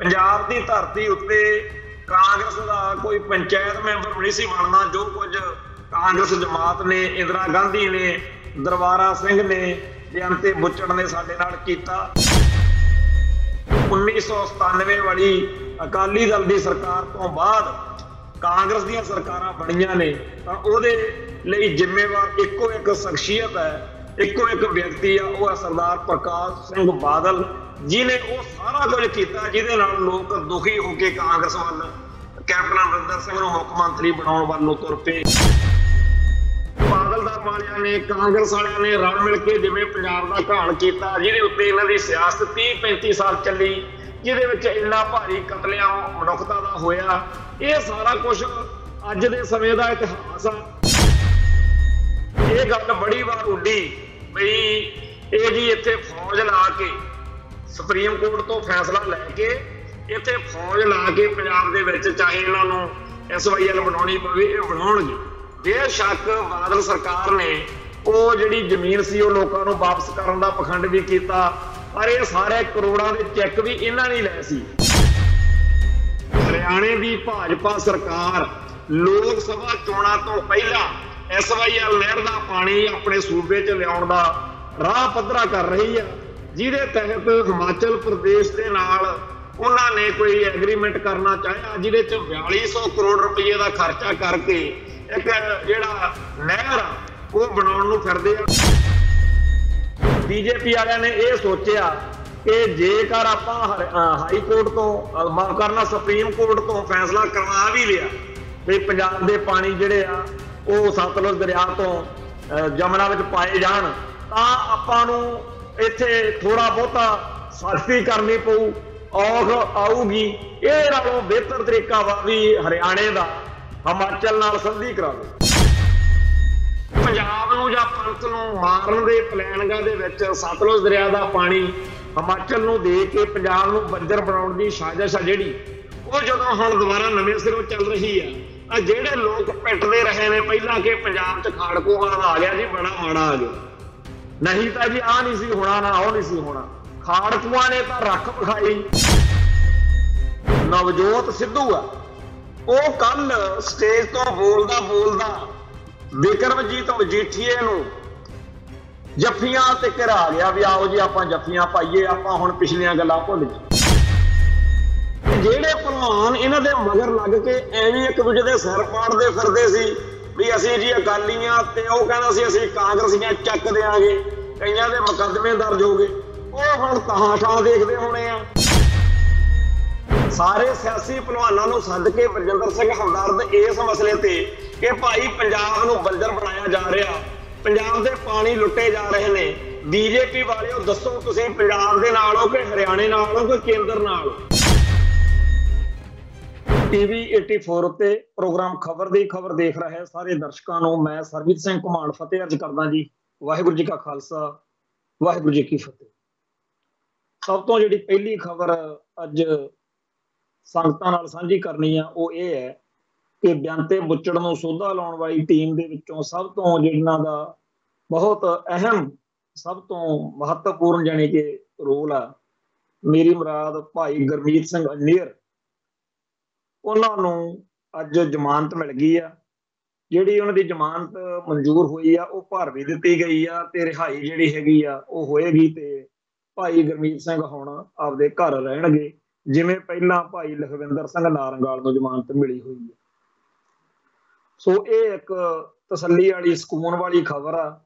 ਪੰਜਾਬ ਦੀ ਧਰਤੀ ਉੱਤੇ ਕਾਂਗਰਸ ਦਾ ਕੋਈ ਪੰਚਾਇਤ ਮੈਂਬਰ ਨਹੀਂ ਸੀ ਬਣਨਾ, ਜੋ ਕੁਝ ਕਾਂਗਰਸ ਜਮਾਤ ਨੇ, ਇੰਦਰਾ ਗਾਂਧੀ ਨੇ, ਦਰਬਾਰਾ ਸਿੰਘ ਨੇ ਬੇਅੰਤੇ ਬੁੱਚੜ ਨੇ ਸਾਡੇ ਨਾਲ ਕੀਤਾ। 1997 ਵਾਲੀ ਅਕਾਲੀ ਦਲ ਦੀ ਸਰਕਾਰ ਤੋਂ ਬਾਅਦ ਕਾਂਗਰਸ ਦੀਆਂ ਸਰਕਾਰਾਂ ਬਣੀਆਂ ਨੇ, ਤਾਂ ਉਹਦੇ ਲਈ ਜ਼ਿੰਮੇਵਾਰ ਇੱਕੋ ਇੱਕ ਸ਼ਖਸੀਅਤ ਹੈ ਇੱਕੋ ਇੱਕ ਵਿਅਕਤੀ ਆ, ਉਹ ਆ ਸਰਦਾਰ ਪ੍ਰਕਾਸ਼ ਸਿੰਘ ਬਾਦਲ ਜਿਨੇ ਉਹ ਸਾਰਾ ਕੁਝ ਕੀਤਾ, ਜਿਹਦੇ ਨਾਲ ਲੋਕ ਦੁਖੀ ਹੋ ਕੇ ਕਾਂਗਰਸ ਵੱਲ, ਕੈਪਟਨ ਅਮਰਿੰਦਰ ਸਿੰਘ ਨੂੰ ਮੁੱਖ ਮੰਤਰੀ ਬਣਾਉਣ ਵੱਲ ਨੂੰ ਤੁਰ ਪਏ। ਬਾਦਲ ਦਾ ਵਾਲਿਆਂ ਨੇ, ਕਾਂਗਰਸ ਵਾਲਿਆਂ ਨੇ ਰਲ ਮਿਲ ਕੇ ਜਿਵੇਂ ਪੰਜਾਬ ਦਾ ਘਾਣ ਕੀਤਾ, ਜਿਹਦੇ ਉੱਤੇ ਇਹਨਾਂ ਦੀ ਸਿਆਸਤ 30 35 ਸਾਲ ਚੱਲੀ, ਜਿਹਦੇ ਵਿੱਚ ਇੰਨਾ ਭਾਰੀ ਕਤਲੇਆਮ ਮਨੁੱਖਤਾ ਦਾ ਹੋਇਆ, ਇਹ ਸਾਰਾ ਕੁਝ ਅੱਜ ਦੇ ਸਮੇਂ ਦਾ ਇਤਿਹਾਸ ਆ। ਇਹ ਗੱਲ ਬੜੀ ਵਾਰ ਉੱਡੀ। ਬਈ ਇਹ ਜੀ ਇੱਥੇ ਫੌਜ ਲਾ ਕੇ, ਸੁਪਰੀਮ ਕੋਰਟ ਤੋਂ ਫੈਸਲਾ ਲੈ ਕੇ ਇੱਥੇ ਫੌਜ ਲਾ ਕੇ ਪੰਜਾਬ ਦੇ ਵਿੱਚ ਚਾਹੇ ਇਹਨਾਂ ਨੂੰ ਐਸਵਾਈਐਲ ਬਣਾਉਣੀ ਪਵੇ, ਇਹ ਬਣਾਉਣਗੇ। ਬੇਸ਼ੱਕ ਬਾਦਲ ਸਰਕਾਰ ਨੇ ਉਹ ਜਿਹੜੀ ਜ਼ਮੀਨ ਸੀ ਉਹ ਲੋਕਾਂ ਨੂੰ ਵਾਪਸ ਕਰਨ ਦਾ ਪਖੰਡ ਵੀ ਕੀਤਾ, ਪਰ ਇਹ ਸਾਰੇ ਕਰੋੜਾਂ ਦੇ ਚੈੱਕ ਵੀ ਇਹਨਾਂ ਨੇ ਲਏ ਸੀ। ਹਰਿਆਣੇ ਦੀ ਭਾਜਪਾ ਸਰਕਾਰ ਲੋਕ ਸਭਾ ਚੋਣਾਂ ਤੋਂ ਪਹਿਲਾਂ ਐਸਵਾਈਐਲ ਨਹਿਰ ਦਾ ਪਾਣੀ ਆਪਣੇ ਸੂਬੇ 'ਚ ਲਿਆਉਣ ਦਾ ਰਾਹ ਪੱਧਰਾ ਕਰ ਰਹੀ ਆ ਜਿਹਦੇ ਤਹਿਤ ਹਿਮਾਚਲ ਪ੍ਰਦੇਸ਼ ਦੇ ਨਾਲ ਉਹਨਾਂ ਨੇ ਕੋਈ ਐਗਰੀਮੈਂਟ ਕਰਨਾ ਚਾਹਿਆ, ਜਿਹਦੇ 'ਚ 4200 ਕਰੋੜ ਰੁਪਏ ਦਾ ਖਰਚਾ ਕਰਕੇ ਇੱਕ ਜਿਹੜਾ ਨਹਿਰ ਉਹ ਬਣਾਉਣ ਨੂੰ ਫਿਰਦੇ ਆ। ਬੀਜੇਪੀ ਵਾਲਿਆਂ ਨੇ ਇਹ ਸੋਚਿਆ ਕਿ ਜੇਕਰ ਆਪਾਂ ਹਾਈ ਕੋਰਟ ਤੋਂ ਮਾਫ ਕਰਨਾ, ਸੁਪਰੀਮ ਕੋਰਟ ਤੋਂ ਫੈਸਲਾ ਕਰਵਾ ਵੀ ਲਿਆ, ਵੀ ਪੰਜਾਬ ਦੇ ਪਾਣੀ ਜਿਹੜੇ ਆ ਉਹ ਸਤਲੁਜ ਦਰਿਆ ਤੋਂ ਜਮਨਾ ਵਿੱਚ ਪਾਏ ਜਾਣ, ਤਾਂ ਆਪਾਂ ਨੂੰ ਇੱਥੇ ਥੋੜਾ ਬਹੁਤਾ ਸਖਤੀ ਕਰਨੀ ਪਊ, ਔਖ ਆਊਗੀ। ਇਹ ਨਾਲੋਂ ਬਿਹਤਰ ਤਰੀਕਾ ਵਾ ਵੀ ਹਰਿਆਣੇ ਦਾ। ਹਿਮਾਚਲ ਨਾਲ ਸੰਧੀ ਕਰਾ ਦੇ ਪੰਜਾਬ ਨੂੰ ਜਾਂ ਪੰਥ ਨੂੰ ਮਾਰਨ ਦੇ ਪਲਾਨਗਾ ਦੇ ਵਿੱਚ ਸਤਲੁਜ ਦਰਿਆ ਦਾ ਪਾਣੀ ਹਿਮਾਚਲ ਨੂੰ ਦੇ ਕੇ ਪੰਜਾਬ ਨੂੰ ਬੰਜਰ ਬਣਾਉਣ ਦੀ ਸਾਜ਼ਿਸ਼ ਆ ਜਿਹੜੀ। ਉਹ ਜਦੋਂ ਹੁਣ ਦੁਬਾਰਾ ਨਵੇਂ ਸਿਰੋਂ ਚੱਲ ਰਹੀ ਆ ਆ ਜਿਹੜੇ ਲੋਕ ਪਿੱਟਦੇ ਰਹੇ ਨੇ, ਪਹਿਲਾਂ ਕਿ ਪੰਜਾਬ 'ਚ ਖਾੜਕੂਵਾਂ ਆ ਗਿਆ ਜੀ, ਬੜਾ ਮਾੜਾ ਆ ਗਿਆ ਨਹੀਂ ਤਾਂ ਜੀ ਆ ਨਹੀਂ ਸੀ ਹੋਣਾ ਨਾ ਉਹ ਨਹੀਂ ਸੀ ਹੋਣਾ। ਖਾੜਕੂਆਂ ਨੇ ਤਾਂ ਰੱਖ ਵਿਖਾਈ। ਨਵਜੋਤ ਸਿੱਧੂ ਆ। ਉਹ ਕੱਲ ਸਟੇਜ ਤੋਂ ਬੋਲਦਾ ਬੋਲਦਾ ਵਿਕਰਮਜੀਤ ਮਜੀਠੀਏ ਨੂੰ ਜੱਫੀਆਂ ਤੇ ਘਰਾ ਗਿਆ ਵੀ ਆਓ ਜੀ, ਆਪਾਂ ਜੱਫੀਆਂ ਪਾਈਏ, ਆਪਾਂ ਹੁਣ ਪਿਛਲੀਆਂ ਗੱਲਾਂ ਭੁੱਲ ਜੀ ਜਿਹੜੇ ਭਲਵਾਨ ਇਹਨਾਂ ਦੇ ਮਗਰ ਲੱਗ ਕੇ ਐਵੇਂ ਇੱਕ ਦੂਜੇ ਦੇ ਸਿਰ ਪਾੜਦੇ ਫਿਰਦੇ ਸੀ ਵੀ ਅਸੀਂ ਜੀ ਅਕਾਲੀਆਂ ਤੇ ਉਹ ਕਹਿੰਦਾ ਸੀ ਅਸੀਂ ਕਾਂਗਰਸੀਆਂ ਚੱਕ ਦੇਾਂਗੇ ਕਈਆਂ ਦੇ ਮੁਕੱਦਮੇ ਦਰਜ ਹੋ ਗਏ। ਉਹ ਹੁਣ ਤਹਾਸ਼ਾ ਦੇਖਦੇ ਹੋਣੇ ਆ। ਸਾਰੇ ਸਿਆਸੀ ਭਲਵਾਨਾਂ ਨੂੰ ਸੱਦ ਕੇ ਬਰਜਿੰਦਰ ਸਿੰਘ ਹਮਦਰਦ ਇਸ ਮਸਲੇ ਤੇ ਕਿ ਭਾਈ ਪੰਜਾਬ ਨੂੰ ਬੰਜਰ ਬਣਾਇਆ ਜਾ ਰਿਹਾ। ਪੰਜਾਬ ਦੇ ਪਾਣੀ ਲੁੱਟੇ ਜਾ ਰਹੇ ਨੇ। ਬੀਜੇਪੀ ਵਾਲਿਓ ਦੱਸੋ ਤੁਸੀਂ ਪੰਜਾਬ ਦੇ ਨਾਲ ਹੋ ਕਿ ਹਰਿਆਣੇ ਨਾਲ ਹੋ ਕਿ ਕੇਂਦਰ ਨਾਲ? ਹੋ ਟੀਵੀ 84 ਉੱਤੇ ਪ੍ਰੋਗਰਾਮ ਖਬਰ ਦੀ ਖਬਰ ਦੇਖ ਰਹੇ ਸਾਰੇ ਦਰਸ਼ਕਾਂ ਨੂੰ। ਮੈਂ ਸਰਬਜੀਤ ਸਿੰਘ ਘੁਮਾਣ ਫਤਿਹ ਅਰਜ ਕਰਦਾ ਜੀ। ਵਾਹਿਗੁਰੂ ਜੀ ਕਾ ਖਾਲਸਾ, ਵਾਹਿਗੁਰੂ ਜੀ ਕੀ ਫਤਿਹ। ਸਭ ਤੋਂ ਜਿਹੜੀ ਪਹਿਲੀ ਖਬਰ ਅੱਜ ਸੰਗਤਾਂ ਨਾਲ ਸਾਂਝੀ ਕਰਨੀ ਆ, ਉਹ ਇਹ ਹੈ ਕਿ ਬਿਆੰਤੇ ਬੁੱਚੜ ਨੂੰ ਸੋਧਾ ਲਾਉਣ ਵਾਲੀ ਟੀਮ ਦੇ ਵਿੱਚੋਂ ਸਭ ਤੋਂ ਜਿਹਨਾਂ ਦਾ ਬਹੁਤ ਅਹਿਮ, ਸਭ ਤੋਂ ਮਹੱਤਵਪੂਰਨ ਜਾਨੀ ਕਿ ਰੋਲ ਆ, ਮੇਰੀ ਮੁਰਾਦ ਭਾਈ ਗਰਮੀਤ ਸਿੰਘ ਅਨੇਰ ਉਹਨਾਂ ਨੂੰ ਅੱਜ ਜ਼ਮਾਨਤ ਮਿਲ ਗਈ ਆ। ਜਿਹੜੀ ਉਹਨਾਂ ਦੀ ਜ਼ਮਾਨਤ ਮਨਜ਼ੂਰ ਹੋਈ ਆ, ਉਹ ਭਰ ਵੀ ਦਿੱਤੀ ਗਈ ਆ ਤੇ ਰਿਹਾਈ ਜਿਹੜੀ ਹੈਗੀ ਆ, ਉਹ ਹੋਏਗੀ ਤੇ ਭਾਈ ਗਰਮੀਤ ਸਿੰਘ ਹੁਣ ਆਪਦੇ ਘਰ ਰਹਿਣਗੇ। ਜਿਵੇਂ ਪਹਿਲਾਂ ਭਾਈ ਲਖਵਿੰਦਰ ਸਿੰਘ ਨਾਰੰਗਾਲ ਨੂੰ ਜ਼ਮਾਨਤ ਮਿਲੀ ਹੋਈ ਹੈ ਸੋ ਇਹ ਇੱਕ ਤਸੱਲੀ ਵਾਲੀ, ਸਕੂਨ ਵਾਲੀ ਖਬਰ ਆ।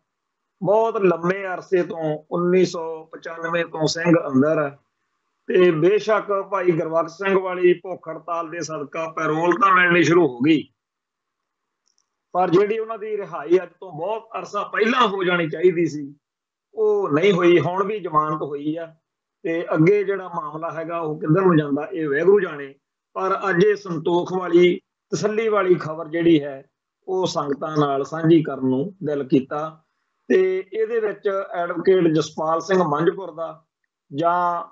ਬਹੁਤ ਲੰਮੇ ਅਰਸੇ ਤੋਂ 1995 ਤੋਂ ਸਿੰਘ ਅੰਦਰ ਹੈ ਤੇ ਬੇਸ਼ੱਕ ਭਾਈ ਗੁਰਬਖਸ਼ ਸਿੰਘ ਵਾਲੀ ਭੁੱਖ ਹੜਤਾਲ ਦੇ ਸਦਕਾ ਪੈਰੋਲ ਤਾਂ ਮਿਲਣੀ ਸ਼ੁਰੂ ਹੋ ਗਈ। ਪਰ ਜਿਹੜੀ ਉਹਨਾਂ ਦੀ ਰਿਹਾਈ ਅੱਜ ਤੋਂ ਬਹੁਤ ਅਰਸਾ ਪਹਿਲਾਂ ਹੋ ਜਾਣੀ ਚਾਹੀਦੀ ਸੀ, ਉਹ ਨਹੀਂ ਹੋਈ, ਹੁਣ ਵੀ ਜ਼ਮਾਨਤ ਹੋਈ ਆ। ਤੇ ਅੱਗੇ ਜਿਹੜਾ ਮਾਮਲਾ ਹੈਗਾ, ਉਹ ਕਿੱਧਰ ਨੂੰ ਜਾਂਦਾ, ਇਹ ਵੈਗਰੂ ਜਾਣੇ। ਪਰ ਅੱਜ ਇਹ ਸੰਤੋਖ ਵਾਲੀ, ਤਸੱਲੀ ਵਾਲੀ ਖਬਰ ਜਿਹੜੀ ਹੈ, ਉਹ ਸੰਗਤਾਂ ਨਾਲ ਸਾਂਝੀ ਕਰਨ ਨੂੰ ਦਿਲ ਕੀਤਾ। ਤੇ ਇਹਦੇ ਵਿੱਚ ਐਡਵੋਕੇਟ ਜਸਪਾਲ ਸਿੰਘ ਮੰਝਪੁਰ ਦਾ ਜਾਂ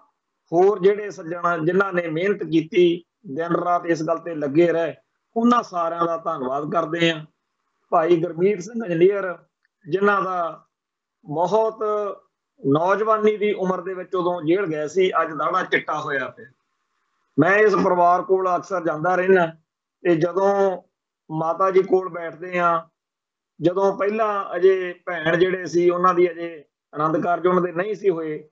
ਹੋਰ ਜਿਹੜੇ ਸੱਜਣ ਜਿਨ੍ਹਾਂ ਨੇ ਮਿਹਨਤ ਕੀਤੀ, ਦਿਨ ਰਾਤ ਇਸ ਗੱਲ ਤੇ ਲੱਗੇ ਰਹੇ, ਉਹਨਾਂ ਸਾਰਿਆਂ ਦਾ ਧੰਨਵਾਦ ਕਰਦੇ ਆਂ ਭਾਈ ਗੁਰਮੀਤ ਸਿੰਘ ਇੰਜੀਨੀਅਰ ਜਿਨ੍ਹਾਂ ਦਾ ਬਹੁਤ ਨੌਜਵਾਨੀ ਦੀ ਉਮਰ ਦੇ ਵਿੱਚ ਉਦੋਂ ਜੇਲ੍ਹ ਗਏ ਸੀ, ਅੱਜ ਦਾੜਾ ਚਿੱਟਾ ਹੋਇਆ ਪਿਆ। ਮੈਂ ਇਸ ਪਰਿਵਾਰ ਕੋਲ ਅਕਸਰ ਜਾਂਦਾ ਰਹਿਣਾ ਤੇ ਜਦੋਂ ਮਾਤਾ ਜੀ ਕੋਲ ਬੈਠਦੇ ਆ ਜਦੋਂ ਪਹਿਲਾਂ ਅਜੇ ਭੈਣ ਜਿਹੜੇ ਸੀ, ਉਹਨਾਂ ਦੀ ਅਜੇ ਆਨੰਦ ਕਾਰਜ ਉਹਨਾਂ ਦੇ ਨਹੀਂ ਸੀ ਹੋਏ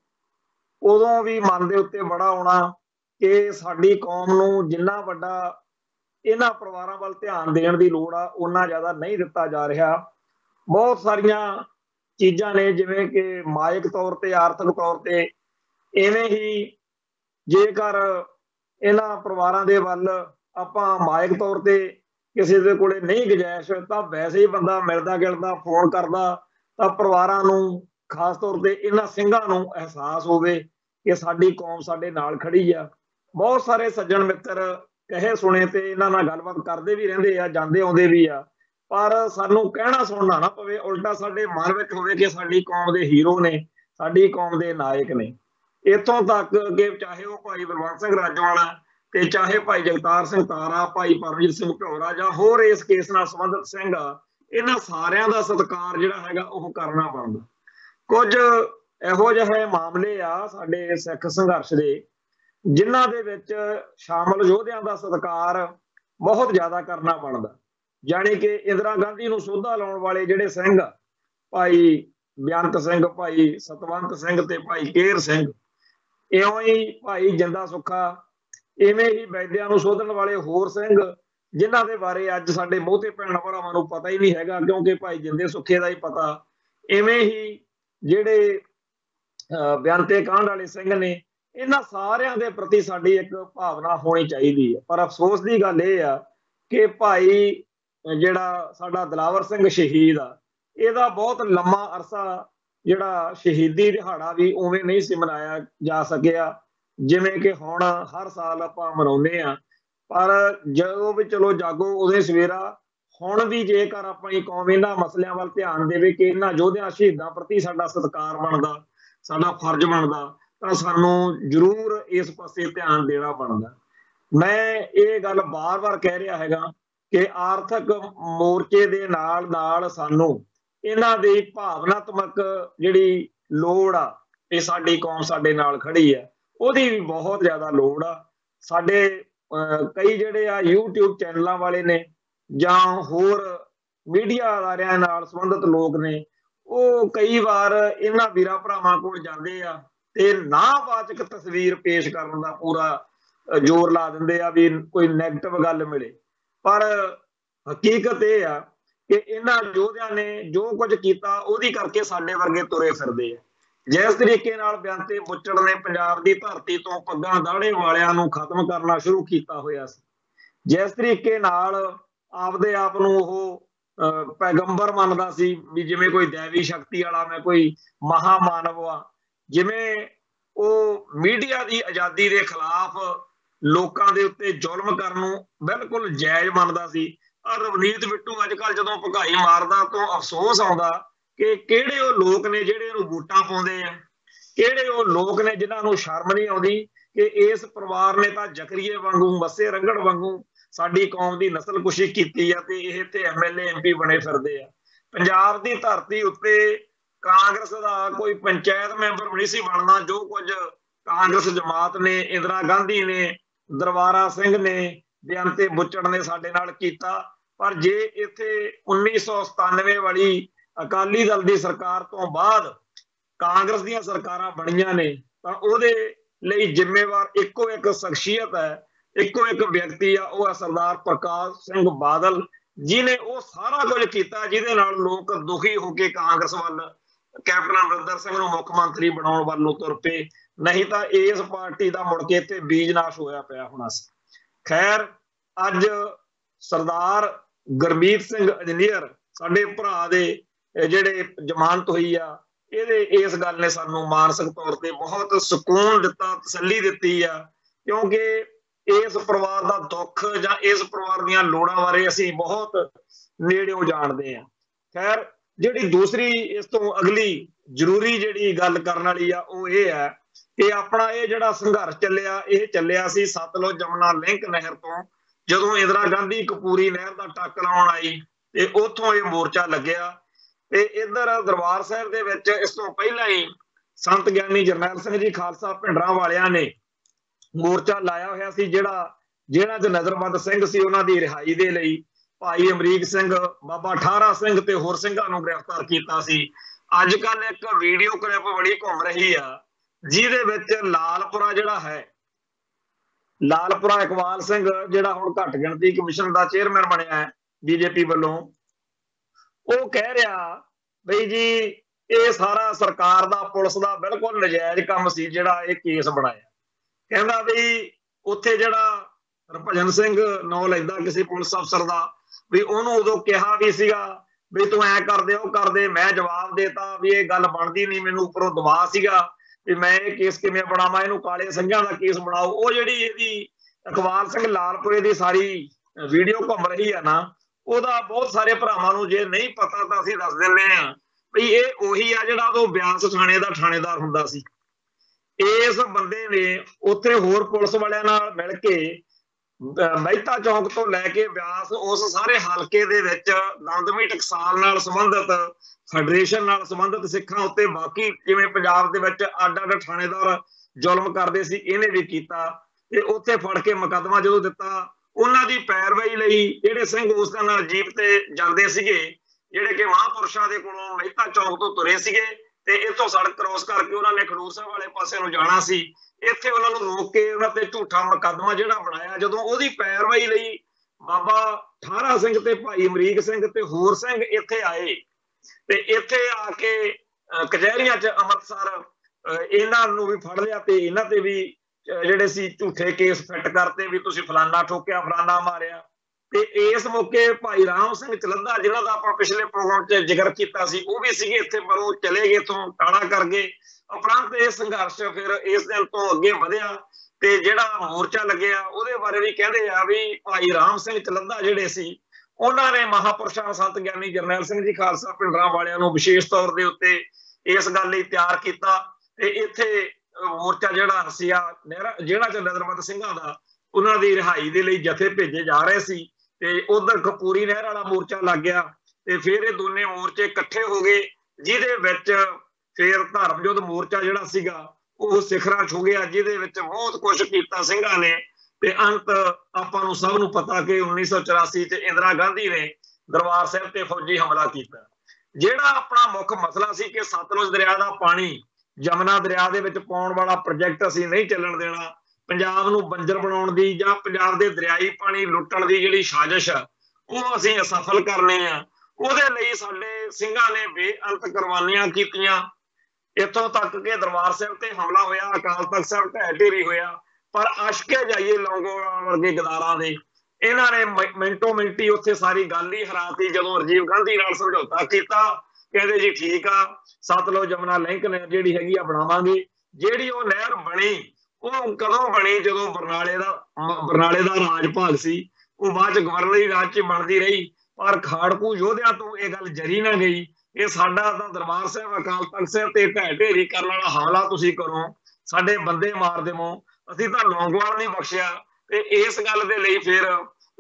ਉਦੋਂ ਵੀ ਮਨ ਦੇ ਉੱਤੇ ਬੜਾ ਆਉਣਾ ਕਿ ਸਾਡੀ ਕੌਮ ਨੂੰ ਜਿੰਨਾ ਵੱਡਾ ਇਹਨਾਂ ਪਰਿਵਾਰਾਂ ਵੱਲ ਧਿਆਨ ਦੇਣ ਦੀ ਲੋੜ ਆ ਉਹਨਾਂ ਜ਼ਿਆਦਾ ਨਹੀਂ ਦਿੱਤਾ ਜਾ ਰਿਹਾ। ਬਹੁਤ ਸਾਰੀਆਂ ਚੀਜ਼ਾਂ ਨੇ, ਜਿਵੇਂ ਕਿ ਮਾਇਕ ਤੌਰ ਤੇ, ਆਰਥਿਕ ਤੌਰ ਤੇ ਐਵੇਂ ਹੀ ਜੇਕਰ ਇਹਨਾਂ ਪਰਿਵਾਰਾਂ ਦੇ ਵੱਲ ਆਪਾਂ ਮਾਇਕ ਤੌਰ ਤੇ ਕਿਸੇ ਦੇ ਕੋਲੇ ਨਹੀਂ ਗੁਜਾਇਸ਼, ਤਾਂ ਵੈਸੇ ਹੀ ਬੰਦਾ ਮਿਲਦਾ ਗਿਲਦਾ ਫੋਨ ਕਰਦਾ, ਤਾਂ ਪਰਿਵਾਰਾਂ ਨੂੰ ਖਾਸ ਤੌਰ ਤੇ ਇਹਨਾਂ ਸਿੰਘਾਂ ਨੂੰ ਅਹਿਸਾਸ ਹੋਵੇ ਕਿ ਸਾਡੀ ਕੌਮ ਸਾਡੇ ਨਾਲ ਖੜੀ ਆ। ਬਹੁਤ ਸਾਰੇ ਸੱਜਣ ਮਿੱਤਰ ਕਹੇ ਸੁਣੇ ਤੇ ਇਹਨਾਂ ਨਾਲ ਗੱਲਬਾਤ ਕਰਦੇ ਵੀ ਰਹਿੰਦੇ ਆ, ਜਾਂਦੇ ਆਉਂਦੇ ਵੀ ਆ। ਪਰ ਸਾਨੂੰ ਕਹਿਣਾ ਸੁਣਨਾ ਨਾ ਪਵੇ, ਉਲਟਾ ਸਾਡੇ ਮਨ ਵਿੱਚ ਹੋਵੇ ਕਿ ਸਾਡੀ ਕੌਮ ਦੇ ਹੀਰੋ ਨੇ, ਸਾਡੀ ਕੌਮ ਦੇ ਨਾਇਕ ਨੇ। ਇਥੋਂ ਤੱਕ ਕਿ ਚਾਹੇ ਉਹ ਭਾਈ ਬਲਵੰਤ ਸਿੰਘ ਰਾਜਵਾਲਾ ਤੇ ਚਾਹੇ ਭਾਈ ਜਗਤਾਰ ਸਿੰਘ ਤਾਰਾ, ਭਾਈ ਪਰਮਜੀਤ ਸਿੰਘ ਭੌਰਾ ਜਾਂ ਹੋਰ ਇਸ ਕੇਸ ਨਾਲ ਸੰਬੰਧਿਤ ਸਿੰਘ ਆ, ਇਹਨਾਂ ਸਾਰਿਆਂ ਦਾ ਸਤਿਕਾਰ ਜਿਹੜਾ ਹੈਗਾ ਉਹ ਕਰਨਾ ਬਣਦਾ ਕੁਝ ਇਹੋ ਜਿਹੇ ਮਾਮਲੇ ਆ ਸਾਡੇ ਸਿੱਖ ਸੰਘਰਸ਼ ਦੇ, ਜਿਨ੍ਹਾਂ ਦੇ ਵਿੱਚ ਸ਼ਾਮਲ ਯੋਧਿਆਂ ਦਾ ਸਤਿਕਾਰ ਬਹੁਤ ਜ਼ਿਆਦਾ ਕਰਨਾ ਬਣਦਾ। ਜਾਨੀ ਕਿ ਇੰਦਰਾ ਗਾਂਧੀ ਨੂੰ ਸੋਧਾ ਲਾਉਣ ਵਾਲੇ ਜਿਹੜੇ ਸਿੰਘ, ਭਾਈ ਬਿਆੰਤ ਸਿੰਘ, ਭਾਈ ਸਤਵੰਤ ਸਿੰਘ ਤੇ ਭਾਈ ਕੇਰ ਸਿੰਘ, ਇਉਂ ਹੀ ਭਾਈ ਜਿੰਦਾ ਸੁੱਖਾ, ਇਵੇਂ ਹੀ ਵੈਦਿਆਂ ਨੂੰ ਸੋਧਣ ਵਾਲੇ ਹੋਰ ਸਿੰਘ, ਜਿਨ੍ਹਾਂ ਦੇ ਬਾਰੇ ਅੱਜ ਸਾਡੇ ਬਹੁਤੇ ਭੈਣ ਭਰਾਵਾਂ ਨੂੰ ਪਤਾ ਹੀ ਨਹੀਂ ਹੈਗਾ, ਕਿਉਂਕਿ ਭਾਈ ਜਿੰਦੇ ਸੁੱਖੇ ਦਾ ਹੀ ਪਤਾ, ਇਵੇਂ ਹੀ ਜਿਹੜੇ ਬਿਆੰਤੇ ਕਾਂਡ ਵਾਲੇ ਸਿੰਘ ਨੇ, ਇਹਨਾਂ ਸਾਰਿਆਂ ਦੇ ਪ੍ਰਤੀ ਸਾਡੀ ਇੱਕ ਭਾਵਨਾ ਹੋਣੀ ਚਾਹੀਦੀ ਹੈ। ਪਰ ਅਫਸੋਸ ਦੀ ਗੱਲ ਇਹ ਆ ਕਿ ਭਾਈ, ਜਿਹੜਾ ਸਾਡਾ ਦਲਾਵਰ ਸਿੰਘ ਸ਼ਹੀਦ ਆ, ਇਹਦਾ ਬਹੁਤ ਲੰਮਾ ਅਰਸਾ ਜਿਹੜਾ ਸ਼ਹੀਦੀ ਦਿਹਾੜਾ ਵੀ ਉਵੇਂ ਨਹੀਂ ਸੀ ਮਨਾਇਆ ਜਾ ਸਕਿਆ, ਜਿਵੇਂ ਕਿ ਹੁਣ ਹਰ ਸਾਲ ਆਪਾਂ ਮਨਾਉਂਦੇ ਆ ਪਰ ਜਦੋਂ ਵੀ ਚਲੋ ਜਾਗੋ ਉਹਦੇ ਸਵੇਰਾ ਹੁਣ ਵੀ ਜੇਕਰ ਆਪਣੀ ਕੌਮ ਇਹਨਾਂ ਮਸਲਿਆਂ ਵੱਲ ਧਿਆਨ ਦੇਵੇ ਕਿ ਇਹਨਾਂ ਯੋਧਿਆਂ ਸ਼ਹੀਦਾਂ ਪ੍ਰਤੀ ਸਾਡਾ ਸਤਿਕਾਰ ਬਣਦਾ, ਸਾਡਾ ਫਰਜ਼ ਬਣਦਾ, ਤਾਂ ਸਾਨੂੰ ਜ਼ਰੂਰ ਇਸ ਪਾਸੇ ਧਿਆਨ ਦੇਣਾ ਬਣਦਾ। ਮੈਂ ਇਹ ਗੱਲ ਬਾਰ-ਬਾਰ ਕਹਿ ਰਿਹਾ ਹੈਗਾ ਕਿ ਆਰਥਿਕ ਮੋਰਚੇ ਦੇ ਨਾਲ ਨਾਲ ਸਾਨੂੰ ਇਹਨਾਂ ਦੀ ਭਾਵਨਾਤਮਕ ਜਿਹੜੀ ਲੋੜ ਆ, ਇਹ ਸਾਡੀ ਕੌਮ ਸਾਡੇ ਨਾਲ ਖੜੀ ਆ, ਉਹਦੀ ਵੀ ਬਹੁਤ ਜ਼ਿਆਦਾ ਲੋੜ ਆ। ਸਾਡੇ ਕਈ ਜਿਹੜੇ ਆ YouTube ਚੈਨਲਾਂ ਵਾਲੇ ਨੇ ਜਾਂ ਹੋਰ ਮੀਡੀਆ ਅਦਾਰਿਆਂ ਨਾਲ ਸੰਬੰਧਿਤ ਲੋਕ ਨੇ, ਉਹ ਕਈ ਵਾਰ ਇਹਨਾਂ ਵੀਰਾਂ ਭਰਾਵਾਂ ਕੋਲ ਜਾਂਦੇ ਆ ਤੇ ਨਾਵਾਚਕ ਤਸਵੀਰ ਪੇਸ਼ ਕਰਨ ਦਾ ਪੂਰਾ ਜ਼ੋਰ ਲਾ ਦਿੰਦੇ ਆ ਵੀ ਕੋਈ 네ਗੇਟਿਵ ਗੱਲ ਮਿਲੇ। ਪਰ ਹਕੀਕਤ ਇਹ ਆ ਕਿ ਇਹਨਾਂ ਯੋਧਿਆਂ ਨੇ ਜੋ ਕੁਝ ਕੀਤਾ, ਉਹਦੀ ਕਰਕੇ ਸਾਡੇ ਵਰਗੇ ਤੁਰੇ ਫਿਰਦੇ ਆ। ਜਿਸ ਤਰੀਕੇ ਨਾਲ ਬਿਆੰਤੇ ਬੁੱਚੜ ਨੇ ਪੰਜਾਬ ਦੀ ਧਰਤੀ ਤੋਂ ਪੱਗਾਂ ਦਾੜੇ ਵਾਲਿਆਂ ਨੂੰ ਖਤਮ ਕਰਨਾ ਸ਼ੁਰੂ ਕੀਤਾ ਹੋਇਆ ਸੀ। ਜਿਸ ਤਰੀਕੇ ਨਾਲ ਆਪਦੇ ਆਪ ਨੂੰ ਉਹ ਪੈਗੰਬਰ ਮੰਨਦਾ ਸੀ ਵੀ ਜਿਵੇਂ ਕੋਈ ਦੇਵੀ ਸ਼ਕਤੀ ਵਾਲਾ ਮੈਂ ਕੋਈ ਮਹਾਮਾਨਵ ਆ। ਜਿਵੇਂ ਉਹ ਮੀਡੀਆ ਦੀ ਆਜ਼ਾਦੀ ਦੇ ਖਿਲਾਫ ਲੋਕਾਂ ਦੇ ਉੱਤੇ ਜ਼ੁਲਮ ਕਰਨ ਨੂੰ ਬਿਲਕੁਲ ਜਾਇਜ਼ ਮੰਨਦਾ ਸੀ। ਆ ਰਵਨੀਤ ਬਿੱਟੂ ਅੱਜ ਕੱਲ ਜਦੋਂ ਭਗਾਈ ਮਾਰਦਾ ਤੋਂ ਅਫਸੋਸ ਆਉਂਦਾ ਕਿ ਕਿਹੜੇ ਉਹ ਲੋਕ ਨੇ ਜਿਹੜੇ ਇਹਨੂੰ ਵੋਟਾਂ ਪਾਉਂਦੇ ਆ? ਕਿਹੜੇ ਉਹ ਲੋਕ ਨੇ ਜਿਨ੍ਹਾਂ ਨੂੰ ਸ਼ਰਮ ਨਹੀਂ ਆਉਂਦੀ ਕਿ ਇਸ ਪਰਿਵਾਰ ਨੇ ਤਾਂ ਜ਼ਕਰੀਏ ਵਾਂਗੂ, ਮੱਸੇ ਰੰਗੜ ਵਾਂਗੂ ਸਾਡੀ ਕੌਮ ਦੀ ਨਸਲਕੁਸ਼ੀ ਕੀਤੀ ਆ ਤੇ ਇਹ ਤੇ ਐਮਐਲਏ ਐਮਪੀ ਬਣੇ ਫਿਰਦੇ ਆ। ਪੰਜਾਬ ਦੀ ਧਰਤੀ ਉੱਤੇ ਕਾਂਗਰਸ ਦਾ ਕੋਈ ਪੰਚਾਇਤ ਮੈਂਬਰ ਨਹੀਂ ਸੀ ਬਣਨਾ, ਜੋ ਕੁਝ ਕਾਂਗਰਸ ਜਮਾਤ ਨੇ, ਇੰਦਰਾ ਗਾਂਧੀ ਨੇ, ਦਰਬਾਰਾ ਸਿੰਘ ਨੇ ਬੇਅੰਤੇ ਬੁੱਚੜ ਨੇ ਸਾਡੇ ਨਾਲ ਕੀਤਾ। ਪਰ ਜੇ ਇੱਥੇ 1997 ਵਾਲੀ ਅਕਾਲੀ ਦਲ ਦੀ ਸਰਕਾਰ ਤੋਂ ਬਾਅਦ ਕਾਂਗਰਸ ਦੀਆਂ ਸਰਕਾਰਾਂ ਬਣੀਆਂ ਨੇ, ਤਾਂ ਉਹਦੇ ਲਈ ਜ਼ਿੰਮੇਵਾਰ ਇੱਕੋ ਇੱਕ ਸ਼ਖਸੀਅਤ ਹੈ ਇੱਕੋ ਇੱਕ ਵਿਅਕਤੀ ਆ, ਉਹ ਆ ਸਰਦਾਰ ਪ੍ਰਕਾਸ਼ ਸਿੰਘ ਬਾਦਲ ਜਿਨੇ ਉਹ ਸਾਰਾ ਕੁਝ ਕੀਤਾ, ਜਿਹਦੇ ਨਾਲ ਲੋਕ ਦੁਖੀ ਹੋ ਕੇ ਕਾਂਗਰਸ ਵੱਲ, ਕੈਪਟਨ ਅਮਰਿੰਦਰ ਸਿੰਘ ਨੂੰ ਮੁੱਖ ਮੰਤਰੀ ਬਣਾਉਣ ਵੱਲ ਨੂੰ ਤੁਰ ਪਏ। ਨਹੀਂ ਤਾਂ ਇਸ ਪਾਰਟੀ ਦਾ ਮੁੜ ਕੇ ਇੱਥੇ ਬੀਜਨਾਸ਼ ਹੋਇਆ ਪਿਆ ਹੋਣਾ ਸੀ। ਖੈਰ, ਅੱਜ ਸਰਦਾਰ ਗਰਮੀਤ ਸਿੰਘ ਇੰਜੀਨੀਅਰ, ਸਾਡੇ ਭਰਾ ਦੇ ਜਿਹੜੇ ਜ਼ਮਾਨਤ ਹੋਈ ਆ, ਇਹਦੇ ਇਸ ਗੱਲ ਨੇ ਸਾਨੂੰ ਮਾਨਸਿਕ ਤੌਰ ਤੇ ਬਹੁਤ ਸਕੂਨ ਦਿੱਤਾ, ਤਸੱਲੀ ਦਿੱਤੀ ਆ, ਕਿਉਂਕਿ ਇਸ ਪਰਿਵਾਰ ਦਾ ਦੁੱਖ ਜਾਂ ਇਸ ਪਰਿਵਾਰ ਦੀਆਂ ਲੋੜਾਂ ਬਾਰੇ ਅਸੀਂ ਬਹੁਤ ਨੇੜਿਓਂ ਜਾਣਦੇ ਹਾਂ। ਖੈਰ, ਜਿਹੜੀ ਦੂਸਰੀ ਇਸ ਤੋਂ ਅਗਲੀ ਜ਼ਰੂਰੀ ਜਿਹੜੀ ਗੱਲ ਕਰਨ ਵਾਲੀ ਆ, ਉਹ ਇਹ ਹੈ ਕਿ ਆਪਣਾ ਇਹ ਜਿਹੜਾ ਸੰਘਰਸ਼ ਚੱਲਿਆ, ਇਹ ਚੱਲਿਆ ਸੀ ਸਤਲੁਜ ਜਮਨਾ ਲਿੰਕ ਨਹਿਰ ਤੋਂ, ਜਦੋਂ ਇੰਦਰਾ ਗਾਂਧੀ ਕਪੂਰੀ ਨਹਿਰ ਦਾ ਟੱਕ ਲਾਉਣ ਆਈ ਤੇ ਉੱਥੋਂ ਇਹ ਮੋਰਚਾ ਲੱਗਿਆ ਤੇ ਇਧਰ ਦਰਬਾਰ ਸਾਹਿਬ ਦੇ ਵਿੱਚ ਇਸ ਤੋਂ ਪਹਿਲਾਂ ਹੀ ਸੰਤ ਗਿਆਨੀ ਜਰਨੈਲ ਸਿੰਘ ਜੀ ਖਾਲਸਾ ਭਿੰਡਰਾਂ ਵਾਲਿਆਂ ਨੇ ਮੋਰਚਾ ਲਾਇਆ ਹੋਇਆ ਸੀ ਜਿਹੜਾ ਜਿਹੜਾ ਚ ਨਜ਼ਰਬੰਦ ਸਿੰਘ ਸੀ ਉਹਨਾਂ ਦੀ ਰਿਹਾਈ ਦੇ ਲਈ ਭਾਈ ਅਮਰੀਕ ਸਿੰਘ, ਬਾਬਾ ਠਾਰਾ ਸਿੰਘ ਤੇ ਹੋਰ ਸਿੰਘਾਂ ਨੂੰ ਗ੍ਰਿਫਤਾਰ ਕੀਤਾ ਸੀ। ਅੱਜ ਕੱਲ ਇੱਕ ਵੀਡੀਓ ਕਲਿੱਪ ਬੜੀ ਘੁੰਮ ਰਹੀ ਆ, ਜਿਹਦੇ ਵਿੱਚ ਲਾਲਪੁਰਾ ਜਿਹੜਾ ਹੈ, ਲਾਲਪੁਰਾ ਇਕਬਾਲ ਸਿੰਘ ਜਿਹੜਾ ਹੁਣ ਘੱਟ ਗਿਣਤੀ ਕਮਿਸ਼ਨ ਦਾ ਚੇਅਰਮੈਨ ਬਣਿਆ ਹੈ ਬੀਜੇਪੀ ਵੱਲੋਂ, ਉਹ ਕਹਿ ਰਿਹਾ ਬਈ ਜੀ, ਇਹ ਸਾਰਾ ਸਰਕਾਰ ਦਾ, ਪੁਲਿਸ ਦਾ ਬਿਲਕੁਲ ਨਜਾਇਜ਼ ਕੰਮ ਸੀ ਜਿਹੜਾ ਇਹ ਕੇਸ ਬਣਾਇਆ। ਕਹਿੰਦਾ ਵੀ ਉੱਥੇ ਜਿਹੜਾ ਹਰਭਜਨ ਸਿੰਘ ਨੌ ਲੈਂਦਾ ਕਿਸੇ ਪੁਲਿਸ ਅਫਸਰ ਦਾ, ਵੀ ਉਹਨੂੰ ਉਦੋਂ ਕਿਹਾ ਵੀ ਸੀਗਾ ਵੀ ਤੂੰ ਐ ਕਰਦੇ ਉਹ ਕਰਦੇ ਮੈਂ ਜਵਾਬ ਦੇਤਾ ਵੀ ਇਹ ਗੱਲ ਬਣਦੀ ਨਹੀਂ, ਮੈਨੂੰ ਉੱਪਰੋਂ ਦਬਾਅ ਸੀਗਾ ਵੀ ਮੈਂ ਇਹ ਕੇਸ ਕਿਵੇਂ ਬਣਾਵਾਂ, ਇਹਨੂੰ ਕਾਲੇ ਸਿੰਘਾਂ ਦਾ ਕੇਸ ਬਣਾਓ। ਉਹ ਜਿਹੜੀ ਇਹਦੀ ਅਕਵਾਲ ਸਿੰਘ ਲਾਲਪੁਰੇ ਦੀ ਸਾਰੀ ਵੀਡੀਓ ਘੁੰਮ ਰਹੀ ਆ ਨਾ, ਉਹਦਾ ਬਹੁਤ ਸਾਰੇ ਭਰਾਵਾਂ ਨੂੰ ਜੇ ਨਹੀਂ ਪਤਾ ਤਾਂ ਅਸੀਂ ਦੱਸ ਦਿੰਦੇ ਆ ਵੀ ਇਹ ਉਹੀ ਆ ਜਿਹੜਾ ਉਹ ਬਿਆਸ ਥਾਣੇ ਦਾ ਥਾਣੇਦਾਰ ਹੁੰਦਾ ਸੀ। ਇਸ ਬੰਦੇ ਨੇ ਉੱਥੇ ਹੋਰ ਪੁਲਿਸ ਵਾਲਿਆਂ ਨਾਲ ਮਿਲ ਕੇ ਮਹਿਤਾ ਚੌਂਕ ਤੋਂ ਲੈ ਕੇ ਬਿਆਸ ਉਸ ਸਾਰੇ ਹਲਕੇ ਦੇ ਵਿੱਚ ਨੰਦਮੀ ਟਕਸਾਲ ਨਾਲ ਸੰਬੰਧਿਤ, ਫੈਡਰੇਸ਼ਨ ਨਾਲ ਸੰਬੰਧਿਤ ਸਿੱਖਾਂ ਉੱਤੇ ਬਾਕੀ ਜਿਵੇਂ ਪੰਜਾਬ ਦੇ ਵਿੱਚ ਅੱਡ ਅੱਡ ਥਾਣੇਦਾਰ ਜ਼ੁਲਮ ਕਰਦੇ ਸੀ, ਇਹਨੇ ਵੀ ਕੀਤਾ ਤੇ ਉੱਥੇ ਫੜ ਕੇ ਮੁਕੱਦਮਾ ਜਦੋਂ ਦਿੱਤਾ, ਉਹਨਾਂ ਦੀ ਪੈਰਵਾਈ ਲਈ ਜਿਹੜੇ ਸਿੰਘ ਉਸ ਦਾ ਨਾਲ ਜੀਪ ਤੇ ਜਾਂਦੇ ਸੀਗੇ, ਜਿਹੜੇ ਕਿ ਮਹਾਪੁਰਸ਼ਾਂ ਦੇ ਕੋਲੋਂ ਮਹਿਤਾ ਚੌਕ ਤੋਂ ਤੁਰੇ ਸੀਗੇ ਤੇ ਇੱਥੋਂ ਸੜਕ ਕ੍ਰੋਸ ਕਰਕੇ ਉਹਨਾਂ ਨੇ ਖਡੂਰ ਸਾਹਿਬ ਵਾਲੇ ਪਾਸੇ ਨੂੰ ਜਾਣਾ ਸੀ। ਇੱਥੇ ਉਹਨਾਂ ਨੂੰ ਰੋਕ ਕੇ ਉਹਨਾਂ ਤੇ ਝੂਠਾ ਮੁਕੱਦਮਾ ਜਿਹੜਾ ਬਣਾਇਆ, ਜਦੋਂ ਉਹਦੀ ਪੈਰਵਾਈ ਲਈ ਬਾਬਾ ਠਾਰਾ ਸਿੰਘ ਤੇ ਭਾਈ ਅਮਰੀਕ ਸਿੰਘ ਤੇ ਹੋਰ ਸਿੰਘ ਇੱਥੇ ਆਏ। ਤੇ ਇੱਥੇ ਆ ਕੇ ਕਚਹਿਰੀਆਂ 'ਚ ਅੰਮ੍ਰਿਤਸਰ ਇਹਨਾਂ ਨੂੰ ਵੀ ਫੜ ਲਿਆ ਤੇ ਇਹਨਾਂ ਤੇ ਵੀ ਜਿਹੜੇ ਸੀ ਝੂਠੇ ਕੇਸ ਫਿੱਟ ਕਰਤੇ ਵੀ ਤੁਸੀਂ ਫਲਾਨਾ ਠੋਕਿਆ, ਫਲਾਨਾ ਮਾਰਿਆ। ਤੇ ਇਸ ਮੌਕੇ ਭਾਈ ਰਾਮ ਸਿੰਘ ਚਲੰਦਾ ਜਿਨ੍ਹਾਂ ਦਾ ਆਪਾਂ ਪਿਛਲੇ ਪ੍ਰੋਗਰਾਮ 'ਚ ਜ਼ਿਕਰ ਕੀਤਾ ਸੀ, ਉਹ ਵੀ ਸੀਗੇ ਇੱਥੇ, ਪਰ ਉਹ ਚਲੇ ਗਏ ਤੋਂ ਟਾਣਾ ਕਰ ਗਏ। ਉਪਰੰਤ ਇਹ ਸੰਘਰਸ਼ ਫਿਰ ਇਸ ਦਿਨ ਤੋਂ ਅੱਗੇ ਵਧਿਆ ਤੇ ਜਿਹੜਾ ਮੋਰਚਾ ਲੱਗਿਆ, ਉਹਦੇ ਬਾਰੇ ਵੀ ਕਹਿੰਦੇ ਆ ਵੀ ਭਾਈ ਰਾਮ ਸਿੰਘ ਚਲੰਦਾ ਜਿਹੜੇ ਸੀ, ਉਹਨਾਂ ਨੇ ਮਹਾਪੁਰਸ਼ਾਂ ਸੰਤ ਗਿਆਨੀ ਜਰਨੈਲ ਸਿੰਘ ਜੀ ਖਾਲਸਾ ਪਿੰਡਰਾਂ ਵਾਲਿਆਂ ਨੂੰ ਵਿਸ਼ੇਸ਼ ਤੌਰ ਦੇ ਉੱਤੇ ਇਸ ਗੱਲ ਲਈ ਤਿਆਰ ਕੀਤਾ ਤੇ ਇੱਥੇ ਮੋਰਚਾ ਜਿਹੜਾ ਹਸੀਆ ਜਿਹੜਾ ਚ ਨਜ਼ਰਬੰਦ ਸਿੰਘਾਂ ਦਾ, ਉਹਨਾਂ ਦੀ ਰਿਹਾਈ ਦੇ ਲਈ ਜਥੇ ਭੇਜੇ ਜਾ ਰਹੇ ਸੀ। ਤੇ ਉਧਰ ਕਪੂਰੀ ਨਹਿਰ ਵਾਲਾ ਮੋਰਚਾ ਲੱਗ ਗਿਆ ਤੇ ਫਿਰ ਇਹ ਦੋਨੇ ਮੋਰਚੇ ਇਕੱਠੇ ਹੋ ਗਏ, ਜਿਹਦੇ ਵਿੱਚ ਫਿਰ ਧਰਮਯੁੱਧ ਮੋਰਚਾ ਜਿਹੜਾ ਸੀਗਾ, ਉਹ ਸਿਖਰਾਂ ਛੂ ਗਿਆ, ਜਿਹਦੇ ਵਿੱਚ ਬਹੁਤ ਕੁਝ ਕੀਤਾ ਸਿੰਘਾਂ ਨੇ ਤੇ ਅੰਤ ਆਪਾਂ ਨੂੰ ਸਭ ਨੂੰ ਪਤਾ ਕਿ 1984 ਚ ਇੰਦਰਾ ਗਾਂਧੀ ਨੇ ਦਰਬਾਰ ਸਾਹਿਬ ਤੇ ਫੌਜੀ ਹਮਲਾ ਕੀਤਾ। ਜਿਹੜਾ ਆਪਣਾ ਮੁੱਖ ਮਸਲਾ ਸੀ ਕਿ ਸਤਲੁਜ ਦਰਿਆ ਦਾ ਪਾਣੀ ਜਮਨਾ ਦਰਿਆ ਦੇ ਵਿੱਚ ਪਾਉਣ ਵਾਲਾ ਪ੍ਰੋਜੈਕਟ ਅਸੀਂ ਨਹੀਂ ਚੱਲਣ ਦੇਣਾ ਪੰਜਾਬ ਨੂੰ ਬੰਜਰ ਬਣਾਉਣ ਦੀ ਜਾਂ ਪੰਜਾਬ ਦੇ ਦਰਿਆਈ ਪਾਣੀ ਲੁੱਟਣ ਦੀ ਜਿਹੜੀ ਸਾਜ਼ਿਸ਼ ਆ, ਉਹ ਅਸੀਂ ਅਸਫਲ ਕਰਨੇ ਆ। ਉਹਦੇ ਲਈ ਸਾਡੇ ਸਿੰਘਾਂ ਨੇ ਬੇਅੰਤ ਕੁਰਬਾਨੀਆਂ ਕੀਤੀਆਂ। ਇੱਥੋਂ ਤੱਕ ਕਿ ਦਰਬਾਰ ਸਾਹਿਬ ਤੇ ਹਮਲਾ ਹੋਇਆ, ਅਕਾਲ ਤਖਤ ਸਾਹਿਬ ਢਹਿ ਢੇਰੀ ਹੋਇਆ। ਪਰ ਅਸ਼ਕੇ ਜਾਈਏ ਲੌਂਗੋਵਾਲ ਵਰਗੇ ਗਦਾਰਾਂ ਦੇ, ਇਹਨਾਂ ਨੇ ਮਿੰਟੋ ਮਿੰਟੀ ਉੱਥੇ ਸਾਰੀ ਗੱਲ ਹੀ ਹਰਾਤੀ ਜਦੋਂ ਰਜੀਵ ਗਾਂਧੀ ਨਾਲ ਸਮਝੌਤਾ ਕੀਤਾ, ਕਹਿੰਦੇ ਜੀ ਠੀਕ ਆ, ਸਤਲੁਜ ਜਮਨਾ ਲਿੰਕ ਨੇ ਜਿਹੜੀ ਹੈਗੀ ਆ ਬਣਾਵਾਂਗੇ। ਜਿਹੜੀ ਉਹ ਨਹਿਰ ਬਣੀ ਉਹ ਕਦੋਂ ਬਣੀ? ਜਦੋਂ ਬਰਨਾਲੇ ਦਾ ਬਰਨਾਲੇ ਦਾ ਰਾਜ ਭਾਗ ਸੀ। ਉਹ ਬਾਅਦ ਚ ਗਵਰਨਰੀ ਰਾਜ ਚ ਬਣਦੀ ਰਹੀ। ਪਰ ਖਾੜਕੂ ਯੋਧਿਆਂ ਤੋਂ ਇਹ ਗੱਲ ਜਰੀ ਨਾ ਗਈ। ਇਹ ਸਾਡਾ ਤਾਂ ਦਰਬਾਰ ਸਾਹਿਬ, ਅਕਾਲ ਤਖਤ ਸਾਹਿਬ ਤੇ ਢਹਿ ਢੇਰੀ ਕਰਨ ਵਾਲਾ ਹਾਲਾ ਤੁਸੀਂ ਕਰੋ। ਸਾਡੇ ਬੰਦੇ ਮਾਰ ਦੇਵੋ। ਅਸੀਂ ਤਾਂ ਲੌਂਗਵਾਲ ਨਹੀਂ ਬਖਸ਼ਿਆ। ਤੇ ਇਸ ਗੱਲ ਦੇ ਲਈ ਫਿਰ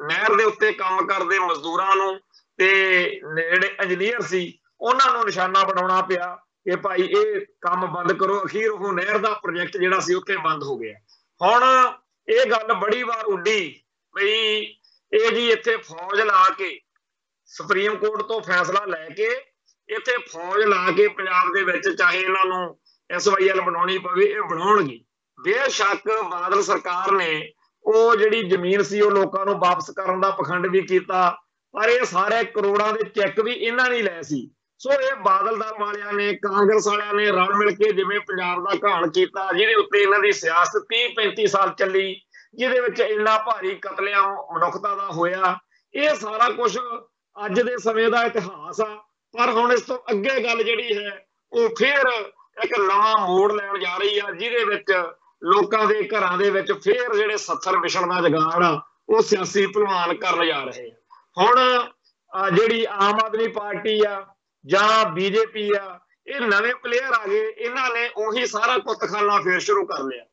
ਨਹਿਰ ਦੇ ਉੱਤੇ ਕੰਮ ਕਰਦੇ ਮਜ਼ਦੂਰਾਂ ਨੂੰ ਤੇ ਜਿਹੜੇ ਇੰਜੀਨੀਅਰ ਸੀ, ਉਹਨਾਂ ਨੂੰ ਨਿਸ਼ਾਨਾ ਬਣਾਉਣਾ ਪਿਆ। ਕਿ ਭਾਈ, ਇਹ ਕੰਮ ਬੰਦ ਕਰੋ। ਅਖੀਰ ਉਹ ਨਹਿਰ ਦਾ ਪ੍ਰੋਜੈਕਟ ਜਿਹੜਾ ਸੀ, ਉੱਥੇ ਬੰਦ ਹੋ ਗਿਆ। ਹੁਣ ਇਹ ਗੱਲ ਬੜੀ ਵਾਰ ਉੱਡੀ ਬਈ, ਇਹ ਜੀ ਇੱਥੇ ਫੌਜ ਲਾ ਕੇ, ਸੁਪਰੀਮ ਕੋਰਟ ਤੋਂ ਫੈਸਲਾ ਲੈ ਕੇ, ਇੱਥੇ ਫੌਜ ਲਾ ਕੇ ਪੰਜਾਬ ਦੇ ਵਿੱਚ ਚਾਹੇ ਇਹਨਾਂ ਨੂੰ ਐਸਵਾਈਐਲ ਬਣਾਉਣੀ ਪਵੇ, ਇਹ ਬਣਾਉਣਗੇ। ਬੇਸ਼ੱਕ ਬਾਦਲ ਸਰਕਾਰ ਨੇ ਉਹ ਜਿਹੜੀ ਜ਼ਮੀਨ ਸੀ, ਉਹ ਲੋਕਾਂ ਨੂੰ ਵਾਪਸ ਕਰਨ ਦਾ ਪਖੰਡ ਵੀ ਕੀਤਾ, ਪਰ ਇਹ ਸਾਰੇ ਕਰੋੜਾਂ ਦੇ ਚੈੱਕ ਵੀ ਇਹਨਾਂ ਨੇ ਲੈ ਸੀ। ਸੋ ਇਹ ਬਾਦਲਦਾਰ ਵਾਲਿਆਂ ਨੇ, ਕਾਂਗਰਸ ਵਾਲਿਆਂ ਨੇ ਰਲ ਮਿਲ ਕੇ ਜਿਵੇਂ ਪੰਜਾਬ ਦਾ ਘਾਣ ਕੀਤਾ, ਜਿਹਦੇ ਉੱਤੇ ਇਹਨਾਂ ਦੀ ਸਿਆਸਤ 30 35 ਸਾਲ ਚੱਲੀ, ਜਿਹਦੇ ਵਿੱਚ ਇੰਨਾ ਭਾਰੀ ਕਤਲੇਆਮ ਮਨੁੱਖਤਾ ਦਾ ਹੋਇਆ, ਇਹ ਸਾਰਾ ਕੁਝ ਅੱਜ ਦੇ ਸਮੇਂ ਦਾ ਇਤਿਹਾਸ ਆ। ਪਰ ਹੁਣ ਇਸ ਤੋਂ ਅੱਗੇ ਗੱਲ ਜਿਹੜੀ ਹੈ, ਉਹ ਫੇਰ ਇੱਕ ਨਵਾਂ ਮੋੜ ਲੈਣ ਜਾ ਰਹੀ ਆ, ਜਿਹਦੇ ਵਿੱਚ ਲੋਕਾਂ ਦੇ ਘਰਾਂ ਦੇ ਵਿੱਚ ਫੇਰ ਜਿਹੜੇ ਸੱਥਰ ਵਿਛਣ ਦਾ ਜਗਾੜ ਆ, ਉਹ ਸਿਆਸੀ ਭਲਵਾਨ ਕਰਨ ਜਾ ਰਹੇ ਆ। ਹੁਣ ਜਿਹੜੀ ਆਮ ਆਦਮੀ ਪਾਰਟੀ ਆ ਜਾਂ ਬੀਜੇਪੀ ਆ, ਇਹ ਨਵੇਂ ਪਲੇਅਰ ਆ ਗਏ, ਇਹਨਾਂ ਨੇ ਉਹੀ ਸਾਰਾ ਕੁੱਤਖਾਨਾ ਫੇਰ ਸ਼ੁਰੂ ਕਰ ਲਿਆ।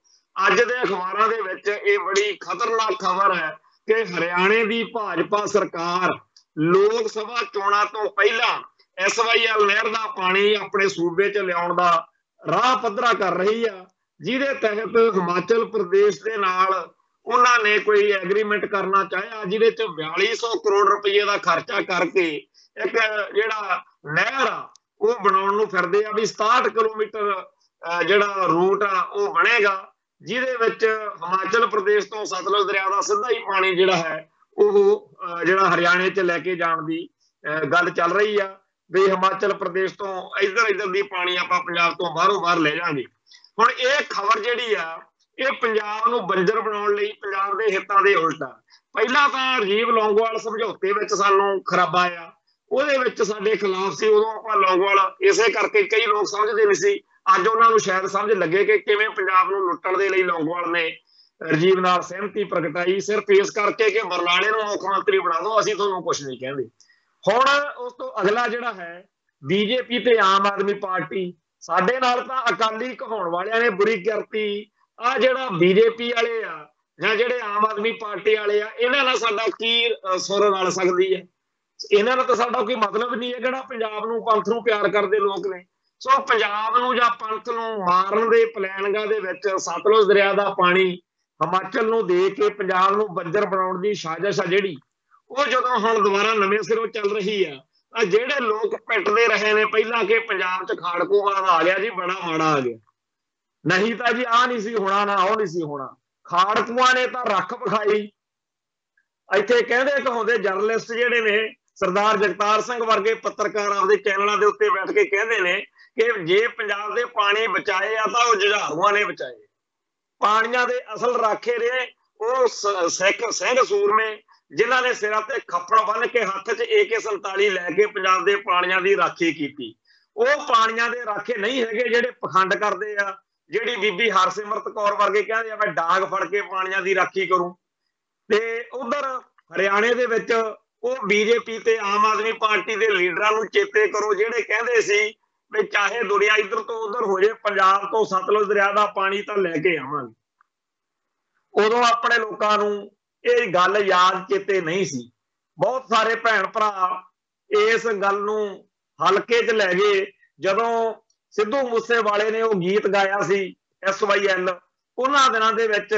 ਅੱਜ ਦੇ ਅਖਬਾਰਾਂ ਦੇ ਵਿੱਚ ਇਹ ਬੜੀ ਖਤਰਨਾਕ ਖਬਰ ਹੈ ਕਿ ਹਰਿਆਣੇ ਦੀ ਭਾਜਪਾ ਸਰਕਾਰ ਲੋਕ ਸਭਾ ਚੋਣਾਂ ਤੋਂ ਪਹਿਲਾਂ ਐਸਵਾਈਐਲ ਨਹਿਰ ਦਾ ਪਾਣੀ ਆਪਣੇ ਸੂਬੇ 'ਚ ਲਿਆਉਣ ਦਾ ਰਾਹ ਪੱਧਰਾ ਕਰ ਰਹੀ ਆ, ਜਿਹਦੇ ਤਹਿਤ ਹਿਮਾਚਲ ਪ੍ਰਦੇਸ਼ ਦੇ ਨਾਲ ਉਹਨਾਂ ਨੇ ਕੋਈ ਐਗਰੀਮੈਂਟ ਕਰਨਾ ਚਾਹਿਆ, ਜਿਹਦੇ ਚ 4200 ਕਰੋੜ ਰੁਪਏ ਦਾ ਖਰਚਾ ਕਰਕੇ ਇੱਕ ਜਿਹੜਾ ਨਹਿਰ ਆ, ਉਹ ਬਣਾਉਣ ਨੂੰ ਫਿਰਦੇ ਆ ਵੀ 67 ਕਿਲੋਮੀਟਰ ਜਿਹੜਾ ਰੂਟ ਆ, ਉਹ ਬਣੇਗਾ, ਜਿਹਦੇ ਵਿੱਚ ਹਿਮਾਚਲ ਪ੍ਰਦੇਸ਼ ਤੋਂ ਸਤਲੁਜ ਦਰਿਆ ਦਾ ਸਿੱਧਾ ਹੀ ਪਾਣੀ ਜਿਹੜਾ ਹੈ, ਉਹ ਜਿਹੜਾ ਹਰਿਆਣੇ 'ਚ ਲੈ ਕੇ ਜਾਣ ਦੀ ਗੱਲ ਚੱਲ ਰਹੀ ਆ, ਵੀ ਹਿਮਾਚਲ ਪ੍ਰਦੇਸ਼ ਤੋਂ ਇਧਰ ਇਧਰ ਦੀ ਪਾਣੀ ਆਪਾਂ ਪੰਜਾਬ ਤੋਂ ਬਾਹਰੋਂ ਬਾਹਰ ਲੈ ਜਾਾਂਗੇ। ਹੁਣ ਇਹ ਖਬਰ ਜਿਹੜੀ ਆ, ਇਹ ਪੰਜਾਬ ਨੂੰ ਬੰਜਰ ਬਣਾਉਣ ਲਈ ਪੰਜਾਬ ਦੇ ਹਿੱਤਾਂ ਦੇ ਉਲਟਾ ਪਹਿਲਾਂ ਤਾਂ ਰਜੀਵ ਲੌਂਗੋਵਾਲ ਸਮਝੌਤੇ ਵਿੱਚ ਸਾਨੂੰ ਖਰਾਬਾ ਆ ਉਹਦੇ ਵਿੱਚ ਸਾਡੇ ਖਿਲਾਫ ਸੀ, ਉਦੋਂ ਆਪਾਂ ਲੌਂਗਵਾਲ, ਇਸੇ ਕਰਕੇ ਕਈ ਲੋਕ ਸਮਝਦੇ ਨਹੀਂ ਸੀ। ਅੱਜ ਉਹਨਾਂ ਨੂੰ ਸ਼ਾਇਦ ਸਮਝ ਲੱਗੇ ਕਿ ਕਿਵੇਂ ਪੰਜਾਬ ਨੂੰ ਲੁੱਟਣ ਦੇ ਲਈ ਲੌਂਗਵਾਲ ਨੇ ਰਜੀਵ ਨਾਲ ਸਹਿਮਤੀ ਪ੍ਰਗਟਾਈ। ਸਿਰਫ ਇਸ ਕਰਕੇ ਕਿ ਬਰਨਾਲੇ ਨੂੰ ਮੁੱਖ ਮੰਤਰੀ ਬਣਾ ਦਿਓ, ਅਸੀਂ ਤੁਹਾਨੂੰ ਕੁਝ ਨਹੀਂ ਕਹਿੰਦੇ। ਹੁਣ ਉਸ ਤੋਂ ਅਗਲਾ ਜਿਹੜਾ ਹੈ, ਬੀਜੇਪੀ ਤੇ ਆਮ ਆਦਮੀ ਪਾਰਟੀ। ਸਾਡੇ ਨਾਲ ਤਾਂ ਅਕਾਲੀ ਕਹਾਉਣ ਵਾਲਿਆਂ ਨੇ ਬੁਰੀ ਕਰਤੀ। ਆ ਜਿਹੜਾ ਬੀਜੇਪੀ ਵਾਲੇ ਆ, ਜਾਂ ਜਿਹੜੇ ਆਮ ਆਦਮੀ ਪਾਰਟੀ ਵਾਲੇ ਆ, ਇਹਨਾਂ ਨਾਲ ਸਾਡਾ ਕੀ ਸੁਰ ਰਲ ਸਕਦੀ ਹੈ? ਇਹਨਾਂ ਨਾਲ ਤਾਂ ਸਾਡਾ ਕੋਈ ਮਤਲਬ ਨਹੀਂ ਹੈ ਕਿਹੜਾ ਪੰਜਾਬ ਨੂੰ ਪੰਥ ਨੂੰ ਪਿਆਰ ਕਰਦੇ ਲੋਕ ਨੇ। ਸੋ ਪੰਜਾਬ ਨੂੰ ਜਾਂ ਪੰਥ ਨੂੰ ਮਾਰਨ ਦੇ ਪਲਾਨਗਾ ਦੇ ਵਿੱਚ ਸਤਲੁਜ ਦਰਿਆ ਦਾ ਪਾਣੀ ਹਿਮਾਚਲ ਨੂੰ ਦੇ ਕੇ ਪੰਜਾਬ ਨੂੰ ਬੰਜਰ ਬਣਾਉਣ ਦੀ ਸਾਜ਼ਿਸ਼ ਆ ਜਿਹੜੀ, ਉਹ ਜਦੋਂ ਹੁਣ ਦੁਬਾਰਾ ਨਵੇਂ ਸਿਰੋਂ ਚੱਲ ਰਹੀ ਆ, ਤਾਂ ਜਿਹੜੇ ਲੋਕ ਪਿੱਟਦੇ ਰਹੇ ਨੇ ਪਹਿਲਾਂ ਕਿ ਪੰਜਾਬ 'ਚ ਖਾੜਕੂਆਂ ਆ ਗਿਆ ਜੀ, ਬੜਾ ਮਾੜਾ ਆ ਗਿਆ। ਨਹੀਂ ਤਾਂ ਜੀ ਆ ਨਹੀਂ ਸੀ ਹੋਣਾ ਨਾ ਉਹ ਨਹੀਂ ਸੀ ਹੋਣਾ। ਖਾੜਕੂਆਂ ਨੇ ਤਾਂ ਰੱਖ ਵਿਖਾਈ। ਇੱਥੇ ਕਹਿੰਦੇ ਕਹਾਉਂਦੇ ਜਰਨਲਿਸਟ ਜਿਹੜੇ ਨੇ ਸਰਦਾਰ ਜਗਤਾਰ ਸਿੰਘ ਵਰਗੇ ਪੱਤਰਕਾਰ ਆਪਦੇ ਚੈਨਲਾਂ ਦੇ ਉੱਤੇ ਬੈਠ ਕੇ ਕਹਿੰਦੇ ਨੇ ਕਿ ਜੇ ਪੰਜਾਬ ਦੇ ਪਾਣੀ ਬਚਾਏ ਆ ਤਾਂ ਉਹ ਜੁਝਾਰੂਆਂ ਨੇ ਬਚਾਏ। ਪਾਣੀਆਂ ਦੇ ਅਸਲ ਰਾਖੇ ਨੇ, ਉਹ ਸਿੱਖ ਸਿੰਘ ਸੂਰਮੇ, ਜਿਨ੍ਹਾਂ ਨੇ ਸਿਰਾਂ ਤੇ ਖੱਪੜ ਬੰਨ ਕੇ ਹੱਥ 'ਚ AK47 ਲੈ ਕੇ ਪੰਜਾਬ ਦੇ ਪਾਣੀਆਂ ਦੀ ਰਾਖੀ ਕੀਤੀ। ਉਹ ਪਾਣੀਆਂ ਦੇ ਰਾਖੇ ਨਹੀਂ ਹੈਗੇ ਜਿਹੜੇ ਪਖੰਡ ਕਰਦੇ ਆ, ਜਿਹੜੀ ਬੀਬੀ ਹਰਸਿਮਰਤ ਕੌਰ ਵਰਗੇ ਕਹਿੰਦੇ ਆ, ਮੈਂ ਡਾਂਗ ਫੜ ਕੇ ਪਾਣੀਆਂ ਦੀ ਰਾਖੀ ਕਰੂੰ। ਤੇ ਉਧਰ ਹਰਿਆਣੇ ਦੇ ਵਿੱਚ ਉਹ ਬੀਜੇਪੀ ਤੇ ਆਮ ਆਦਮੀ ਪਾਰਟੀ ਦੇ ਲੀਡਰਾਂ ਨੂੰ ਚੇਤੇ ਕਰੋ, ਜਿਹੜੇ ਕਹਿੰਦੇ ਸੀ ਵੀ ਚਾਹੇ ਦੁਨੀਆ ਇੱਧਰ ਤੋਂ ਉਧਰ ਹੋ ਜੇ ਪੰਜਾਬ ਤੋਂ ਸਤਲੁਜ ਦਰਿਆ ਦਾ ਪਾਣੀ ਤਾਂ ਲੈ ਕੇ ਆਵਾਂਗੇ। ਉਦੋਂ ਆਪਣੇ ਲੋਕਾਂ ਨੂੰ ਇਹ ਗੱਲ ਯਾਦ ਚੇਤੇ ਨਹੀਂ ਸੀ। ਬਹੁਤ ਸਾਰੇ ਭੈਣ ਭਰਾ ਇਸ ਗੱਲ ਨੂੰ ਹਲਕੇ 'ਚ ਲੈ ਗਏ। ਜਦੋਂ ਸਿੱਧੂ ਮੂਸੇਵਾਲੇ ਨੇ ਉਹ ਗੀਤ ਗਾਇਆ ਸੀ ਐਸਵਾਈਐਲ ਉਹਨਾਂ ਦਿਨਾਂ ਦੇ ਵਿੱਚ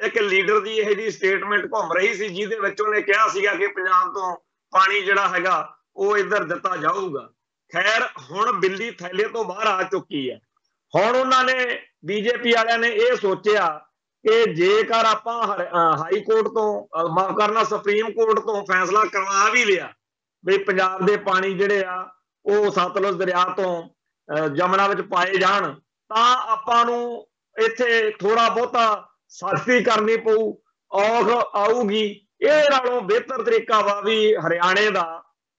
ਇੱਕ ਲੀਡਰ ਦੀ ਇਹ ਜੀ ਸਟੇਟਮੈਂਟ ਘੁੰਮ ਰਹੀ ਸੀ, ਜਿਹਦੇ ਵਿੱਚ ਉਹਨੇ ਕਿਹਾ ਸੀਗਾ ਕਿ ਪੰਜਾਬ ਤੋਂ ਪਾਣੀ ਜਿਹੜਾ ਹੈਗਾ, ਉਹ ਇੱਧਰ ਦਿੱਤਾ ਜਾਊਗਾ। ਖੈਰ, ਹੁਣ ਬਿੱਲੀ ਥੈਲੇ ਤੋਂ ਬਾਹਰ ਆ ਚੁੱਕੀ ਹੈ। ਹੁਣ ਉਹਨਾਂ ਨੇ ਬੀਜੇਪੀ ਵਾਲਿਆਂ ਨੇ ਇਹ ਸੋਚਿਆ ਕਿ ਜੇਕਰ ਆਪਾਂ ਹਾਈ ਕੋਰਟ ਤੋਂ ਮਾਫ ਕਰਨਾ ਸੁਪਰੀਮ ਕੋਰਟ ਤੋਂ ਫੈਸਲਾ ਕਰਵਾ ਵੀ ਲਿਆ, ਵੀ ਪੰਜਾਬ ਦੇ ਪਾਣੀ ਜਿਹੜੇ ਆ, ਉਹ ਸਤਲੁਜ ਦਰਿਆ ਤੋਂ ਜਮਨਾ ਵਿੱਚ ਪਾਏ ਜਾਣ, ਤਾਂ ਆਪਾਂ ਨੂੰ ਇੱਥੇ ਥੋੜਾ ਬਹੁਤਾ ਸਖਤੀ ਕਰਨੀ ਪਊ, ਔਖ ਆਊਗੀ। ਇਹ ਨਾਲੋਂ ਬਿਹਤਰ ਤਰੀਕਾ ਵਾ ਵੀ ਹਰਿਆਣੇ ਦਾ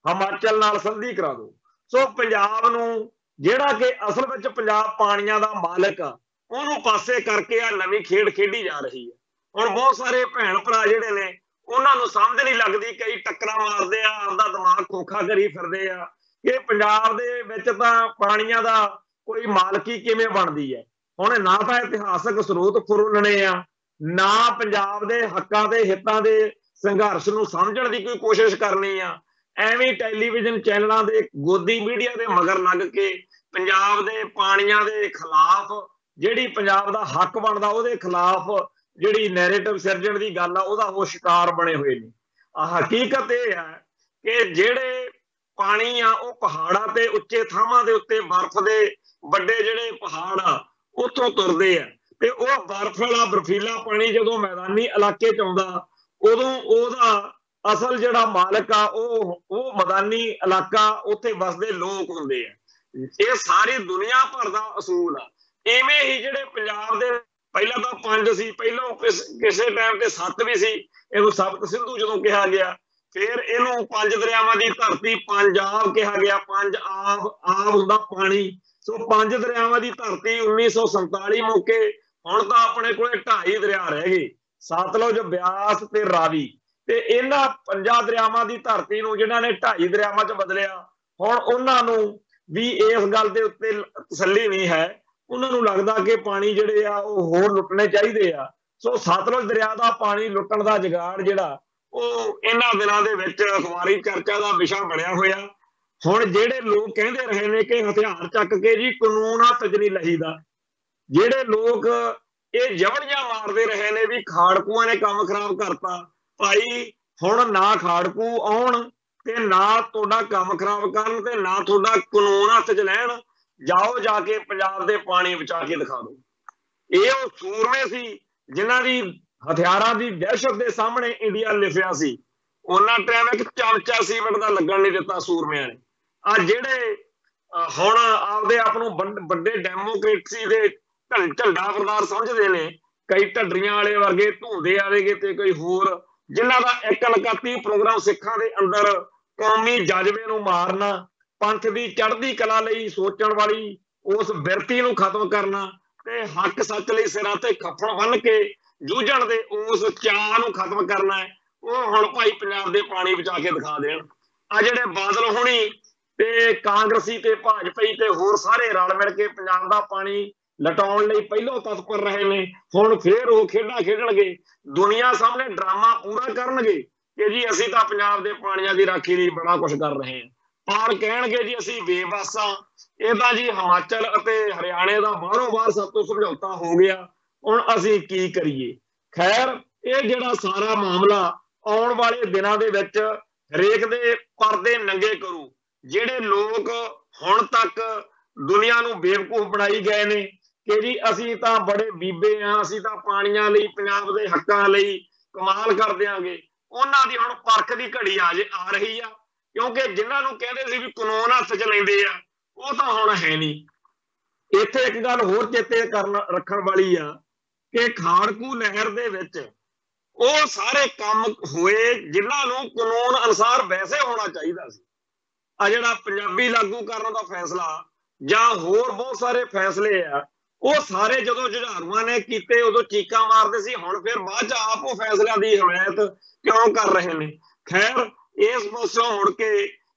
ਹਿਮਾਚਲ ਨਾਲ ਸੰਧੀ ਕਰਾ ਦਿਓ। ਸੋ ਪੰਜਾਬ ਨੂੰ ਜਿਹੜਾ ਕਿ ਅਸਲ ਵਿੱਚ ਪੰਜਾਬ ਪਾਣੀਆਂ ਦਾ ਮਾਲਕ ਆ, ਉਹਨੂੰ ਪਾਸੇ ਕਰਕੇ ਆ ਨਵੀਂ ਖੇਡ ਖੇਡੀ ਜਾ ਰਹੀ ਹੈ ਹੁਣ ਬਹੁਤ ਸਾਰੇ ਭੈਣ ਭਰਾ ਜਿਹੜੇ ਨੇ, ਉਹਨਾਂ ਨੂੰ ਸਮਝ ਨਹੀਂ ਲੱਗਦੀ, ਕਈ ਟੱਕਰਾਂ ਮਾਰਦੇ ਆ, ਆਪਦਾ ਦਿਮਾਗ ਖੋਖਾ ਕਰੀ ਫਿਰਦੇ ਆ। ਕਿ ਪੰਜਾਬ ਦੇ ਵਿੱਚ ਤਾਂ ਪਾਣੀਆਂ ਦਾ ਕੋਈ ਮਾਲਕੀ ਕਿਵੇਂ ਬਣਦੀ ਹੈ ਹੁਣ ਨਾ ਤਾਂ ਇਤਿਹਾਸਕ ਸਰੋਤ ਫੁਰਲਣੇ ਆ, ਨਾ ਪੰਜਾਬ ਦੇ ਹੱਕਾਂ ਤੇ ਹਿੱਤਾਂ ਦੇ ਸੰਘਰਸ਼ ਨੂੰ ਸਮਝਣ ਦੀ ਕੋਈ ਕੋਸ਼ਿਸ਼ ਕਰਨੀ ਆ। ਐਵੇਂ ਟੈਲੀਵਿਜ਼ਨ ਚੈਨਲਾਂ ਦੇ, ਗੋਦੀ ਮੀਡੀਆ ਦੇ ਮਗਰ ਲੱਗ ਕੇ ਪੰਜਾਬ ਦੇ ਪਾਣੀਆਂ ਦੇ ਖਿਲਾਫ, ਜਿਹੜੀ ਪੰਜਾਬ ਦਾ ਹੱਕ ਬਣਦਾ ਉਹਦੇ ਖਿਲਾਫ ਜਿਹੜੀ ਨੈਰੇਟਿਵ ਸਿਰਜਣ ਦੀ ਗੱਲ ਆ, ਉਹਦਾ ਉਹ ਸ਼ਿਕਾਰ ਬਣੇ ਹੋਏ ਨੇ। ਆ ਹਕੀਕਤ ਇਹ ਹੈ ਕਿ ਜਿਹੜੇ ਪਾਣੀ ਆ, ਉਹ ਪਹਾੜਾਂ ਤੇ ਉੱਚੇ ਥਾਵਾਂ ਦੇ ਉੱਤੇ ਬਰਫ਼ ਦੇ ਵੱਡੇ ਜਿਹੜੇ ਪਹਾੜ ਆ ਉੱਥੋਂ ਤੁਰਦੇ ਆ। ਤੇ ਉਹ ਬਰਫ਼ ਵਾਲਾ ਬਰਫੀਲਾ ਪਾਣੀ ਜਦੋਂ ਮੈਦਾਨੀ ਇਲਾਕੇ 'ਚ ਆਉਂਦਾ, ਉਦੋਂ ਉਹਦਾ ਅਸਲ ਜਿਹੜਾ ਮਾਲਕ ਆ, ਉਹ ਉਹ ਮੈਦਾਨੀ ਇਲਾਕਾ ਉੱਥੇ ਵਸਦੇ ਲੋਕ ਹੁੰਦੇ ਆ। ਇਹ ਸਾਰੀ ਦੁਨੀਆ ਭਰ ਦਾ ਅਸੂਲ ਆ। ਐਵੇਂ ਹੀ ਜਿਹੜੇ ਪੰਜਾਬ ਦੇ ਪਹਿਲਾਂ ਤਾਂ ਪੰਜ ਸੀ, ਪਹਿਲਾਂ ਕਿਸੇ ਟਾਈਮ ਤੇ ਸੱਤ ਵੀ ਸੀ, ਇਹਨੂੰ ਸਬਤ ਸਿੰਧੂ ਜਦੋਂ ਕਿਹਾ ਗਿਆ, ਫਿਰ ਇਹਨੂੰ ਪੰਜ ਦਰਿਆਵਾਂ ਦੀ ਧਰਤੀ ਪੰਜਾਬ ਕਿਹਾ ਗਿਆ, ਪੰਜ ਆਬ ਆਬ ਹੁੰਦਾ ਪਾਣੀ। ਸੋ ਪੰਜ ਦਰਿਆਵਾਂ ਦੀ ਧਰਤੀ 1947 ਮੌਕੇ ਹੁਣ ਤਾਂ ਆਪਣੇ ਕੋਲੇ ਢਾਈ ਦਰਿਆ ਰਹਿ ਗਏ। ਸਤਲੁਜ ਬਿਆਸ ਤੇ ਰਾਵੀ। ਤੇ ਇਹਨਾਂ ਪੰਜਾਂ ਦਰਿਆਵਾਂ ਦੀ ਧਰਤੀ ਨੂੰ ਜਿਨ੍ਹਾਂ ਨੇ ਢਾਈ ਦਰਿਆਵਾਂ 'ਚ ਬਦਲਿਆ, ਹੁਣ ਉਹਨਾਂ ਨੂੰ ਵੀ ਇਸ ਗੱਲ ਦੇ ਉੱਤੇ ਤਸੱਲੀ ਨਹੀਂ ਹੈ। ਉਹਨਾਂ ਨੂੰ ਲੱਗਦਾ ਕਿ ਪਾਣੀ ਜਿਹੜੇ ਆ, ਉਹ ਹੋਰ ਲੁੱਟਣੇ ਚਾਹੀਦੇ ਆ। ਸੋ ਸਤਲੁਜ ਦਰਿਆ ਦਾ ਪਾਣੀ ਲੁੱਟਣ ਦਾ ਜਗਾੜ ਜਿਹੜਾ, ਉਹ ਇਹਨਾਂ ਦਿਨਾਂ ਦੇ ਵਿੱਚ ਅਖਬਾਰੀ ਚਰਚਾ ਦਾ ਵਿਸ਼ਾ ਬਣਿਆ ਹੋਇਆ। ਹੁਣ ਜਿਹੜੇ ਲੋਕ ਕਹਿੰਦੇ ਰਹੇ ਨੇ ਕਿ ਹਥਿਆਰ ਚੱਕ ਕੇ ਜੀ ਕਾਨੂੰਨ ਹੱਥ 'ਚ ਨਹੀਂ ਲਹੀਦਾ ਜਿਹੜੇ ਲੋਕ ਇਹ ਜਵੜੀਆਂ ਮਾਰਦੇ ਰਹੇ ਨੇ ਵੀ ਖਾੜਕੂਆਂ ਨੇ ਕੰਮ ਖਰਾਬ ਕਰਤਾ, ਭਾਈ ਹੁਣ ਨਾ ਖਾੜਕੂ ਆਉਣ ਤੇ ਨਾ ਤੁਹਾਡਾ ਕੰਮ ਖਰਾਬ ਕਰਨ ਤੇ ਨਾ ਤੁਹਾਡਾ ਕਾਨੂੰਨ ਹੱਥ 'ਚ ਲੈਣ, ਜਾਓ ਜਾ ਕੇ ਪੰਜਾਬ ਦੇ ਪਾਣੀ ਬਚਾ ਕੇ ਦਿਖਾ ਦਿਓ। ਇਹ ਉਹ ਸੂਰਮੇ ਸੀ ਜਿਨ੍ਹਾਂ ਦੀ ਹਥਿਆਰਾਂ ਦੀ ਦਹਿਸ਼ਤ ਦੇ ਸਾਹਮਣੇ ਇੰਡੀਆ ਲਿਫਿਆ ਸੀ। ਉਹਨਾਂ ਟਾਈਮ ਇੱਕ ਚਮਚਾ ਸੀ ਦਾ ਲੱਗਣ ਨਹੀਂ ਦਿੱਤਾ ਸੂਰਮਿਆਂ ਨੇ। ਆ ਜਿਹੜੇ ਹੁਣ ਆਪਦੇ ਆਪ ਨੂੰ ਵੱਡੇ ਡੈਮੋਕ੍ਰੇਸੀ ਦੇ ਝੰਡਾ ਪ੍ਰਦਾਰ ਸਮਝਦੇ ਨੇ, ਕਈ ਢੱਡਰੀਆਂ ਵਾਲੇ ਵਰਗੇ, ਧੂੰਦੇ ਵਾਲੇਗੇ ਤੇ ਕੋਈ ਹੋਰ, ਜਿਨ੍ਹਾਂ ਦਾ ਇੱਕ ਲਕਾਤੀ ਪ੍ਰੋਗਰਾਮ ਸਿੱਖਾਂ ਦੇ ਅੰਦਰ ਕੌਮੀ ਜਜ਼ਬੇ ਨੂੰ ਮਾਰਨਾ, ਪੰਥ ਦੀ ਚੜ੍ਹਦੀ ਕਲਾ ਲਈ ਸੋਚਣ ਵਾਲੀ, ਉਸ ਬਿਰਤੀ ਨੂੰ ਖਤਮ ਕਰਨਾ ਤੇ ਹੱਕ ਸੱਚ ਲਈ ਸਿਰਾਂ ਤੇ ਖੱਫਣ ਬੰਨ ਕੇ ਜੂਝਣ ਦੇ ਉਸ ਚਾਹ ਨੂੰ ਖਤਮ ਕਰਨਾ ਹੈ ਉਹ ਹੁਣ ਭਾਈ ਪੰਜਾਬ ਦੇ ਪਾਣੀ ਬਚਾ ਕੇ ਦਿਖਾ ਦੇਣ। ਆ ਜਿਹੜੇ ਬਾਦਲ ਹੋਣੀ ਤੇ ਕਾਂਗਰਸੀ ਤੇ ਭਾਜਪਾਈ ਤੇ ਹੋਰ ਸਾਰੇ ਰਲ ਮਿਲ ਕੇ ਪੰਜਾਬ ਦਾ ਪਾਣੀ ਲਟਾਉਣ ਲਈ ਪਹਿਲਾਂ ਤਤਪਰ ਰਹੇ ਨੇ, ਹੁਣ ਫੇਰ ਉਹ ਖੇਡਾਂ ਖੇਡਣਗੇ। ਦੁਨੀਆ ਸਾਹਮਣੇ ਡਰਾਮਾ ਪੂਰਾ ਕਰਨਗੇ ਕਿ ਜੀ ਅਸੀਂ ਤਾਂ ਪੰਜਾਬ ਦੇ ਪਾਣੀਆਂ ਦੀ ਰਾਖੀ ਲਈ ਬੜਾ ਕੁਝ ਕਰ ਰਹੇ ਹਾਂ। ਪਰ ਕਹਿਣਗੇ ਜੀ ਅਸੀਂ ਬੇਬਸ ਆ ਇਹ ਤਾਂ ਜੀ ਹਿਮਾਚਲ ਅਤੇ ਹਰਿਆਣੇ ਦਾ ਬਾਹਰੋਂ ਬਾਹਰ ਸਭ ਤੋਂ ਸਮਝੌਤਾ ਹੋ ਗਿਆ, ਹੁਣ ਅਸੀਂ ਕੀ ਕਰੀਏ? ਖੈਰ, ਇਹ ਜਿਹੜਾ ਸਾਰਾ ਮਾਮਲਾ ਆਉਣ ਵਾਲੇ ਦਿਨਾਂ ਦੇ ਵਿੱਚ ਹਰੇਕ ਦੇ ਪਰਦੇ ਨੰਗੇ ਕਰੂ। ਜਿਹੜੇ ਲੋਕ ਹੁਣ ਤੱਕ ਦੁਨੀਆ ਨੂੰ ਬੇਵਕੂਫ ਬਣਾਈ ਗਏ ਨੇ ਕਿ ਜੀ ਅਸੀਂ ਤਾਂ ਬੜੇ ਬੀਬੇ ਆ ਅਸੀਂ ਤਾਂ ਪਾਣੀਆਂ ਲਈ, ਪੰਜਾਬ ਦੇ ਹੱਕਾਂ ਲਈ ਕਮਾਲ ਕਰ ਦਿਆਂਗੇ ਉਹਨਾਂ ਦੀ ਹੁਣ ਪਰਖ ਦੀ ਘੜੀ ਆ ਜੇ ਆ ਰਹੀ ਆ। ਕਿਉਂਕਿ ਜਿਨ੍ਹਾਂ ਨੂੰ ਕਹਿੰਦੇ ਸੀ ਵੀ ਕਾਨੂੰਨ ਹੱਥ 'ਚ ਲੈਂਦੇ ਆ, ਉਹ ਤਾਂ ਹੁਣ ਹੈ ਨਹੀਂ। ਇੱਥੇ ਇੱਕ ਗੱਲ ਹੋਰ ਚੇਤੇ ਕਰਨ ਰੱਖਣ ਵਾਲੀ ਆ ਕਿ ਖਾੜਕੂ ਲਹਿਰ ਦੇ ਵਿੱਚ ਉਹ ਸਾਰੇ ਕੰਮ ਹੋਏ ਜਿਨ੍ਹਾਂ ਨੂੰ ਕਾਨੂੰਨ ਅਨੁਸਾਰ ਵੈਸੇ ਹੋਣਾ ਚਾਹੀਦਾ ਸੀ। ਆ ਜਿਹੜਾ ਪੰਜਾਬੀ ਲਾਗੂ ਕਰਨ ਦਾ ਫੈਸਲਾ ਜਾਂ ਹੋਰ ਬਹੁਤ ਸਾਰੇ ਫੈਸਲੇ ਆ, ਉਹ ਸਾਰੇ ਜਦੋਂ ਜੁਝਾਰੂਆਂ ਨੇ ਕੀਤੇ, ਉਦੋਂ ਚੀਕਾਂ ਮਾਰਦੇ ਸੀ, ਹੁਣ ਫਿਰ ਬਾਅਦ ਚ ਆਪ ਉਹ ਫੈਸਲਿਆਂ ਦੀ ਹਮਾਇਤ ਕਿਉਂ ਕਰ ਰਹੇ ਨੇ? ਖੈਰ, ਇਸ ਪਾਸੋਂ ਮੁੜ ਕੇ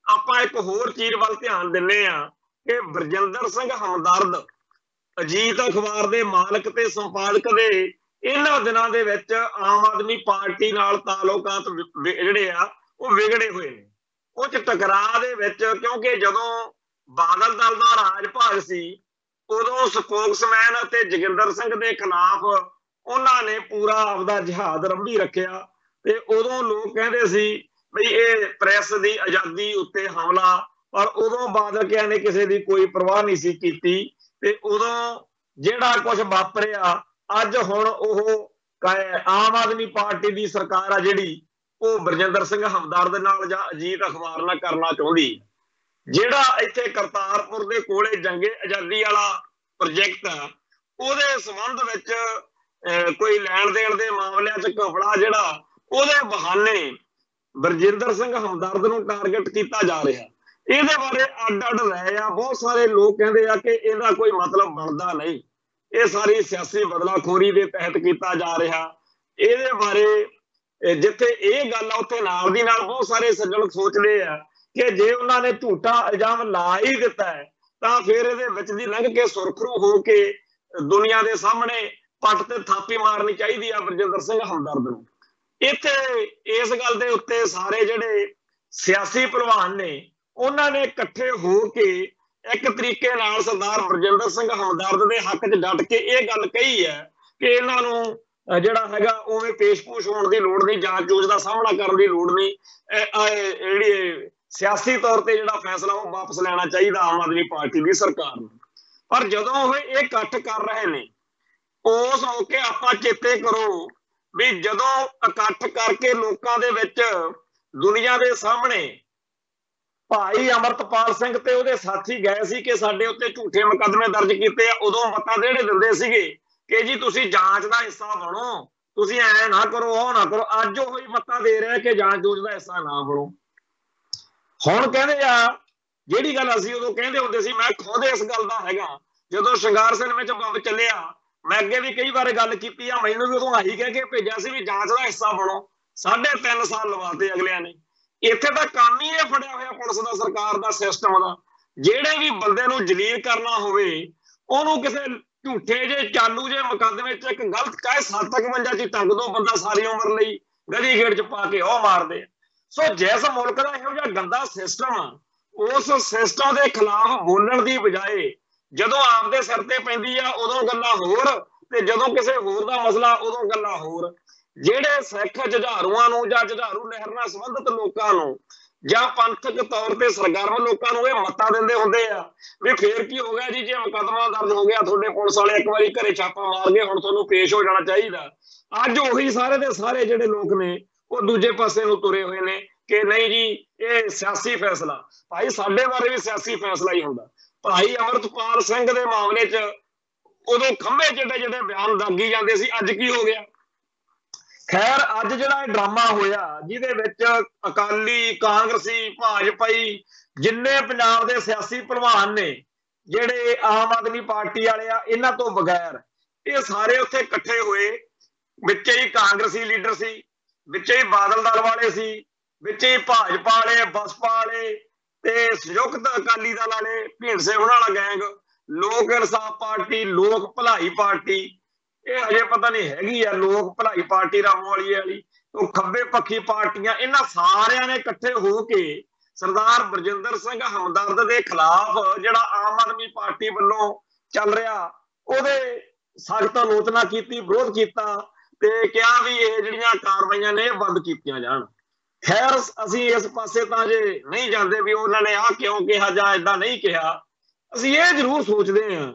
ਆਪਾਂ ਇੱਕ ਹੋਰ ਚੀਜ਼ ਵੱਲ ਧਿਆਨ ਦਿੰਨੇ ਆ ਕਿ ਬਰਜਿੰਦਰ ਸਿੰਘ ਹਮਦਰਦ, ਅਜੀਤ ਅਖਬਾਰ ਦੇ ਮਾਲਕ ਤੇ ਸੰਪਾਦਕ ਦੇ ਇਹਨਾਂ ਦਿਨਾਂ ਦੇ ਵਿੱਚ ਆਮ ਆਦਮੀ ਪਾਰਟੀ ਨਾਲ ਤਾਲੁਕਾਤ ਜਿਹੜੇ ਆ, ਉਹ ਵਿਗੜੇ ਹੋਏ ਨੇ। ਉਹ ਚ ਟਕਰਾਅ ਦੇ ਵਿੱਚ ਕਿਉਂਕਿ ਜਦੋਂ ਬਾਦਲ ਦਲ ਦਾ ਰਾਜ ਭਾਗ ਸੀ, ਉਦੋਂ ਸਪੋਕਸਮੈਨ ਅਤੇ ਜਗਿੰਦਰ ਸਿੰਘ ਦੇ ਖਿਲਾਫ ਉਹਨਾਂ ਨੇ ਪੂਰਾ ਆਪਦਾ ਜਿਹਾਦ ਰੰਭੀ ਰੱਖਿਆ ਤੇ ਉਦੋਂ ਲੋਕ ਕਹਿੰਦੇ ਸੀ ਵੀ ਇਹ ਪ੍ਰੈਸ ਦੀ ਆਜ਼ਾਦੀ ਉੱਤੇ ਹਮਲਾ, ਪਰ ਉਦੋਂ ਬਾਦਲ ਕਿਆ ਨੇ ਕਿਸੇ ਦੀ ਕੋਈ ਪਰਵਾਹ ਨਹੀਂ ਸੀ ਕੀਤੀ ਤੇ ਉਦੋਂ ਜਿਹੜਾ ਕੁਝ ਵਾਪਰਿਆ, ਅੱਜ ਹੁਣ ਉਹ ਆਮ ਆਦਮੀ ਪਾਰਟੀ ਦੀ ਸਰਕਾਰ ਆ ਜਿਹੜੀ ਉਹ ਬਰਜਿੰਦਰ ਸਿੰਘ ਹਮਦਾਰ ਦੇ ਨਾਲ ਜਾਂ ਅਜੀਤ ਅਖਬਾਰ ਨਾਲ ਕਰਨਾ ਚਾਹੁੰਦੀ। ਜਿਹੜਾ ਇੱਥੇ ਕਰਤਾਰਪੁਰ ਦੇ ਕੋਲੇ ਜੰਗੇ ਆਜ਼ਾਦੀ ਵਾਲਾ ਪ੍ਰੋਜੈਕਟ ਆ ਉਹਦੇ ਸੰਬੰਧ ਵਿੱਚ ਕੋਈ ਲੈਣ ਦੇਣ ਦੇ ਮਾਮਲਿਆਂ 'ਚ ਘਪਲਾ ਜਿਹੜਾ, ਉਹਦੇ ਬਹਾਨੇ ਬਰਜਿੰਦਰ ਸਿੰਘ ਹਮਦਰਦ ਨੂੰ ਟਾਰਗੇਟ ਕੀਤਾ ਜਾ ਰਿਹਾ। ਇਹਦੇ ਬਾਰੇ ਅੱਡ ਅੱਡ ਰਹੇ ਆ। ਬਹੁਤ ਸਾਰੇ ਲੋਕ ਕਹਿੰਦੇ ਆ ਕਿ ਇਹਦਾ ਕੋਈ ਮਤਲਬ ਬਣਦਾ ਨਹੀਂ। ਇਹ ਸਾਰੀ ਸਿਆਸੀ ਬਦਲਾਖੋਰੀ ਦੇ ਤਹਿਤ ਕੀਤਾ ਜਾ ਰਿਹਾ। ਇਹਦੇ ਬਾਰੇ ਜਿੱਥੇ ਇਹ ਗੱਲ ਆ, ਉੱਥੇ ਨਾਲ ਦੀ ਨਾਲ ਬਹੁਤ ਸਾਰੇ ਸੱਜਣ ਸੋਚਦੇ ਆ ਕਿ ਜੇ ਉਹਨਾਂ ਨੇ ਝੂਠਾ ਇਲਜ਼ਾਮ ਲਾ ਹੀ ਦਿੱਤਾ ਹੈ, ਤਾਂ ਫਿਰ ਇਹਦੇ ਵਿੱਚ ਦੀ ਲੰਘ ਕੇ ਸੁਰਖਰੂ ਹੋ ਕੇ ਦੁਨੀਆ ਦੇ ਸਾਹਮਣੇ ਪੱਟ ਤੇ ਥਾਪੀ ਮਾਰਨੀ ਚਾਹੀਦੀ ਆ ਬਰਜਿੰਦਰ ਸਿੰਘ ਹਮਦਰਦ ਨੂੰ। ਇੱਥੇ ਇਸ ਗੱਲ ਦੇ ਉੱਤੇ ਸਾਰੇ ਜਿਹੜੇ ਸਿਆਸੀ ਪ੍ਰਵਾਨ ਨੇ, ਉਹਨਾਂ ਨੇ ਇਕੱਠੇ ਹੋ ਕੇ ਇੱਕ ਤਰੀਕੇ ਨਾਲ ਸਰਦਾਰ ਬਰਜਿੰਦਰ ਸਿੰਘ ਹਮਦਰਦ ਦੇ ਹੱਕ 'ਚ ਡਟ ਕੇ ਇਹ ਗੱਲ ਕਹੀ ਹੈ ਕਿ ਇਹਨਾਂ ਨੂੰ ਜਿਹੜਾ ਹੈਗਾ ਉਵੇਂ ਪੇਸ਼ਪੂਸ਼ ਹੋਣ ਦੀ ਲੋੜ ਨਹੀਂ, ਜਾਂਚ ਜੋਜ ਦਾ ਸਾਹਮਣਾ ਕਰਨ ਦੀ ਲੋੜ ਨਹੀਂ। ਜਿਹੜੀ ਸਿਆਸੀ ਤੌਰ ਤੇ ਜਿਹੜਾ ਫੈਸਲਾ ਉਹ ਵਾਪਸ ਲੈਣਾ ਚਾਹੀਦਾ ਆਮ ਆਦਮੀ ਪਾਰਟੀ ਦੀ ਸਰਕਾਰ ਨੂੰ। ਪਰ ਜਦੋਂ ਉਹ ਇਹ ਇਕੱਠ ਕਰ ਰਹੇ ਨੇ, ਉਸ ਮੌਕੇ ਆਪਾਂ ਚੇਤੇ ਕਰੋ ਵੀ ਜਦੋਂ ਇਕੱਠ ਕਰਕੇ ਲੋਕਾਂ ਦੇ ਵਿੱਚ ਦੁਨੀਆ ਦੇ ਸਾਹਮਣੇ ਭਾਈ ਅਮਰਤਪਾਲ ਸਿੰਘ ਤੇ ਉਹਦੇ ਸਾਥੀ ਗਏ ਸੀ ਕਿ ਸਾਡੇ ਉੱਤੇ ਝੂਠੇ ਮੁਕੱਦਮੇ ਦਰਜ ਕੀਤੇ ਆ, ਉਦੋਂ ਮਤਾ ਦੇੜੇ ਦਿੰਦੇ ਸੀਗੇ। ਕਿ ਜੀ ਤੁਸੀਂ ਜਾਂਚ ਦਾ ਹਿੱਸਾ ਬਣੋ। ਤੁਸੀਂ ਐ ਨਾ ਕਰੋ, ਉਹ ਨਾ ਕਰੋ। ਅੱਜ ਉਹ ਹੀ ਮਤਾ ਦੇ ਰਿਹਾ ਕਿ ਜਾਂਚ ਜੋਜ ਦਾ ਹਿੱਸਾ ਨਾ ਬਣੋ। ਹੁਣ ਕਹਿੰਦੇ ਆ, ਜਿਹੜੀ ਗੱਲ ਅਸੀਂ ਉਦੋਂ ਕਹਿੰਦੇ ਹੁੰਦੇ ਸੀ, ਮੈਂ ਖੁਦ ਇਸ ਗੱਲ ਦਾ ਹੈਗਾ। ਜਦੋਂ ਸ਼ਿੰਗਾਰ ਸਿੰਘ ਵਿੱਚ ਬੰਬ ਚੱਲਿਆ, ਮੈਂ ਅੱਗੇ ਵੀ ਕਈ ਵਾਰ ਗੱਲ ਕੀਤੀ ਆ, ਮੈਨੂੰ ਵੀ ਉਦੋਂ ਆਹੀ ਕਹਿ ਕੇ ਭੇਜਿਆ ਸੀ ਵੀ ਜਾਂਚ ਦਾ ਹਿੱਸਾ ਬਣੋ। ਸਾਢੇ 3 ਸਾਲ ਲਵਾਤੇ ਅਗਲਿਆਂ ਨੇ। ਇੱਥੇ ਤਾਂ ਕੰਮ ਹੀ ਇਹ ਫੜਿਆ ਹੋਇਆ ਪੁਲਿਸ ਦਾ, ਸਰਕਾਰ ਦਾ ਸਿਸਟਮ ਦਾ। ਜਿਹੜੇ ਵੀ ਬੰਦੇ ਨੂੰ ਜਲੀਲ ਕਰਨਾ ਹੋਵੇ, ਉਹਨੂੰ ਕਿਸੇ ਝੂਠੇ ਜੇ ਚਾਲੂ ਜੇ, ਮੁਕੱਦਮੇ 'ਚ ਇੱਕ ਗਲਤ ਕਾਇ 751 'ਚ ਟੰਗ ਦੋ ਬੰਦਾ ਸਾਰੀ ਉਮਰ ਲਈ ਗਦੀ ਗੇੜ 'ਚ ਪਾ ਕੇ ਉਹ ਮਾਰਦੇ ਸੋ ਜਿਸ ਮੁਲਕ ਦਾ ਇਹੋ ਜਿਹਾ ਗੰਦਾ ਸਿਸਟਮ ਆ, ਉਸ ਸਿਸਟਮ ਦੇ ਖਿਲਾਫ ਬੋਲਣ ਦੀ ਬਜਾਏ ਜਦੋਂ ਆਪਦੇ ਸਿਰ ਤੇ ਪੈਂਦੀ ਆ, ਉਦੋਂ ਗੱਲਾਂ ਹੋਰ ਤੇ ਜਦੋਂ ਕਿਸੇ ਹੋਰ ਦਾ ਮਸਲਾ, ਉਦੋਂ ਗੱਲਾਂ ਹੋਰ। ਜਿਹੜੇ ਸਿੱਖ ਜੁਝਾਰੂਆਂ ਨੂੰ ਜਾਂ ਜੁਝਾਰੂ ਲਹਿਰ ਨਾਲ ਸੰਬੰਧਿਤ ਲੋਕਾਂ ਨੂੰ ਜਾਂ ਪੰਥਕ ਤੌਰ ਤੇ ਸਰਗਰਮ ਲੋਕਾਂ ਨੂੰ ਇਹ ਮੱਤਾ ਦਿੰਦੇ ਹੁੰਦੇ ਆ ਵੀ ਫੇਰ ਕੀ ਹੋ ਗਿਆ ਜੀ, ਜੇ ਮੁਕਦਮਾ ਦਰਜ ਹੋ ਗਿਆ, ਤੁਹਾਡੇ ਪੁਲਿਸ ਵਾਲੇ ਇੱਕ ਵਾਰੀ ਘਰੇ ਛਾਪਾ ਮਾਰ ਗਏ ਹੁਣ ਤੁਹਾਨੂੰ ਪੇਸ਼ ਹੋ ਜਾਣਾ ਚਾਹੀਦਾ। ਅੱਜ ਉਹੀ ਸਾਰੇ ਦੇ ਸਾਰੇ ਜਿਹੜੇ ਲੋਕ ਨੇ, ਉਹ ਦੂਜੇ ਪਾਸੇ ਨੂੰ ਤੁਰੇ ਹੋਏ ਨੇ ਕਿ ਨਹੀਂ ਜੀ, ਇਹ ਸਿਆਸੀ ਫੈਸਲਾ। ਭਾਈ, ਸਾਡੇ ਬਾਰੇ ਵੀ ਸਿਆਸੀ ਫੈਸਲਾ ਹੀ ਹੁੰਦਾ। ਭਾਈ ਅਮਰਤਪਾਲ ਸਿੰਘ ਦੇ ਮਾਮਲੇ 'ਚ ਉਦੋਂ ਖੰਭੇ ਜਿਹੜੇ ਜਿਹੜੇ ਬਿਆਨ ਦਾਗੀ ਜਾਂਦੇ ਸੀ, ਅੱਜ ਕੀ ਹੋ ਗਿਆ? ਖੈਰ, ਅੱਜ ਜਿਹੜਾ ਇਹ ਡਰਾਮਾ ਹੋਇਆ, ਜਿਹਦੇ ਵਿੱਚ ਅਕਾਲੀ, ਕਾਂਗਰਸੀ, ਭਾਜਪਾਈ ਜਿੰਨੇ ਪੰਜਾਬ ਦੇ ਸਿਆਸੀ ਪਹਿਲਵਾਨ ਨੇ, ਜਿਹੜੇ ਆਮ ਆਦਮੀ ਪਾਰਟੀ ਵਾਲੇ ਆ, ਇਹਨਾਂ ਤੋਂ ਬਗੈਰ ਇਹ ਸਾਰੇ ਉੱਥੇ ਇਕੱਠੇ ਹੋਏ। ਵਿੱਚ ਹੀ ਕਾਂਗਰਸੀ ਲੀਡਰ ਸੀ, ਵਿੱਚ ਹੀ ਬਾਦਲ ਦਲ ਵਾਲੇ ਸੀ, ਵਿੱਚ ਹੀ ਭਾਜਪਾ ਵਾਲੇ, ਬਸਪਾ ਵਾਲੇ ਤੇ ਸੰਯੁਕਤ ਅਕਾਲੀ ਦਲ ਵਾਲੇ ਢੀਂਡਸੇ ਉਹਨਾਂ ਵਾਲਾ ਗੈਂਗ, ਲੋਕ ਇਨਸਾਫ ਪਾਰਟੀ, ਲੋਕ ਭਲਾਈ ਪਾਰਟੀ। ਇਹ ਹਜੇ ਪਤਾ ਨਹੀਂ ਹੈਗੀ ਆ, ਲੋਕ ਭਲਾਈ ਪਾਰਟੀ ਰਾਮੋ ਵਾਲੀ ਵਾਲੀ ਉਹ ਖੱਬੇ ਪੱਖੀ ਪਾਰਟੀਆਂ, ਇਹਨਾਂ ਸਾਰਿਆਂ ਨੇ ਇਕੱਠੇ ਹੋ ਕੇ ਸਰਦਾਰ ਬਰਜਿੰਦਰ ਸਿੰਘ ਹਮਦਰਦ ਦੇ ਖਿਲਾਫ ਜਿਹੜਾ ਆਮ ਆਦਮੀ ਪਾਰਟੀ ਵੱਲੋਂ ਚੱਲ ਰਿਹਾ, ਉਹਦੇ ਸਖਤ ਆਲੋਚਨਾ ਕੀਤੀ, ਵਿਰੋਧ ਕੀਤਾ ਤੇ ਕਿਹਾ ਵੀ ਇਹ ਜਿਹੜੀਆਂ ਕਾਰਵਾਈਆਂ ਨੇ ਬੰਦ ਕੀਤੀਆਂ ਜਾਣ। ਖੈਰ, ਅਸੀਂ ਇਸ ਪਾਸੇ ਤਾਂ ਜੇ ਨਹੀਂ ਜਾਂਦੇ ਵੀ ਉਹਨਾਂ ਨੇ ਆਹ ਕਿਉਂ ਕਿਹਾ ਜਾਂ ਇਦਾਂ ਨਹੀਂ ਕਿਹਾ। ਅਸੀਂ ਇਹ ਜ਼ਰੂਰ ਸੋਚਦੇ ਹਾਂ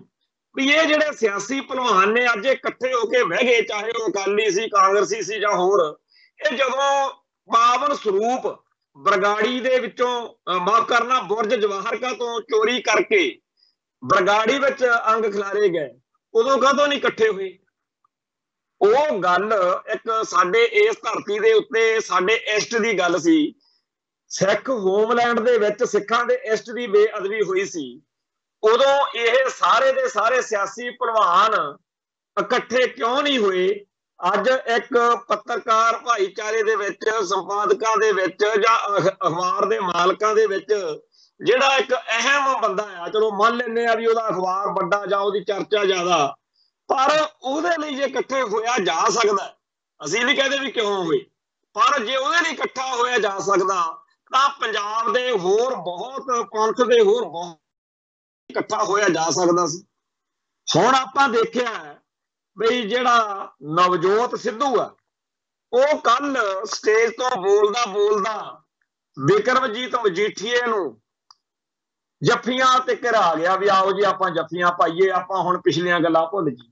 ਵੀ ਇਹ ਜਿਹੜੇ ਸਿਆਸੀ ਭਲਵਾਨ ਨੇ ਅੱਜ ਇਕੱਠੇ ਹੋ ਕੇ ਬਹਿ ਗਏ, ਚਾਹੇ ਉਹ ਅਕਾਲੀ ਸੀ, ਕਾਂਗਰਸੀ ਸੀ ਜਾਂ ਹੋਰ, ਇਹ ਜਦੋਂ ਪਾਵਨ ਸਰੂਪ ਬਰਗਾੜੀ ਦੇ ਵਿੱਚੋਂ ਮਾਫ ਕਰਨਾ, ਬੁਰਜ ਜਵਾਹਰ ਤੋਂ ਚੋਰੀ ਕਰਕੇ ਬਰਗਾੜੀ ਵਿੱਚ ਅੰਗ ਖਿਲਾਰੇ ਗਏ, ਉਦੋਂ ਕਦੋਂ ਨਹੀਂ ਇਕੱਠੇ ਹੋਏ? ਉਹ ਗੱਲ ਇੱਕ ਸਾਡੇ ਇਸ ਧਰਤੀ ਦੇ ਉੱਤੇ, ਸਾਡੇ ਇਸ਼ਟ ਦੀ ਗੱਲ ਸੀ। ਸਿੱਖ ਹੋਮਲੈਂਡ ਦੇ ਵਿੱਚ ਸਿੱਖਾਂ ਦੇ ਇਸ਼ਟ ਦੀ ਬੇਅਦਬੀ ਹੋਈ ਸੀ। ਉਦੋਂ ਇਹ ਸਾਰੇ ਦੇ ਸਾਰੇ ਸਿਆਸੀ ਪਹਿਲਵਾਨ ਇਕੱਠੇ ਕਿਉਂ ਨਹੀਂ ਹੋਏ? ਅੱਜ ਇੱਕ ਪੱਤਰਕਾਰ ਭਾਈਚਾਰੇ ਦੇ ਵਿੱਚ, ਸੰਪਾਦਕਾਂ ਦੇ ਵਿੱਚ ਜਾਂ ਅਖਬਾਰ ਦੇ ਮਾਲਕਾਂ ਦੇ ਵਿੱਚ ਜਿਹੜਾ ਇੱਕ ਅਹਿਮ ਬੰਦਾ ਆ, ਚਲੋ ਮੰਨ ਲੈਂਦੇ ਆ ਵੀ ਉਹਦਾ ਅਖਬਾਰ ਵੱਡਾ ਜਾਂ ਉਹਦੀ ਚਰਚਾ ਜ਼ਿਆਦਾ, ਪਰ ਉਹਦੇ ਲਈ ਜੇ ਇਕੱਠੇ ਹੋਇਆ ਜਾ ਸਕਦਾ। ਅਸੀਂ ਨਹੀਂ ਕਹਿੰਦੇ ਵੀ ਕਿਉਂ ਹੋਏ ਪਰ ਜੇ ਉਹਦੇ ਲਈ ਇਕੱਠਾ ਹੋਇਆ ਜਾ ਸਕਦਾ, ਤਾਂ ਪੰਜਾਬ ਦੇ ਹੋਰ ਬਹੁਤ ਪੰਥ ਦੇ ਹੋਰ ਬਹੁਤ ਇਕੱਠਾ ਹੋਇਆ ਜਾ ਸਕਦਾ ਸੀ। ਹੁਣ ਆਪਾਂ ਦੇਖਿਆ ਬਈ ਜਿਹੜਾ ਨਵਜੋਤ ਸਿੱਧੂ ਆ, ਉਹ ਕੱਲ ਸਟੇਜ ਤੋਂ ਬੋਲਦਾ ਬੋਲਦਾ ਵਿਕਰਮਜੀਤ ਮਜੀਠੀਏ ਨੂੰ ਜੱਫੀਆਂ ਤੇ ਘਰਾ ਗਿਆ ਵੀ ਆਓ ਜੀ ਆਪਾਂ ਜੱਫੀਆਂ ਪਾਈਏ, ਆਪਾਂ ਹੁਣ ਪਿਛਲੀਆਂ ਗੱਲਾਂ ਭੁੱਲ ਜੀ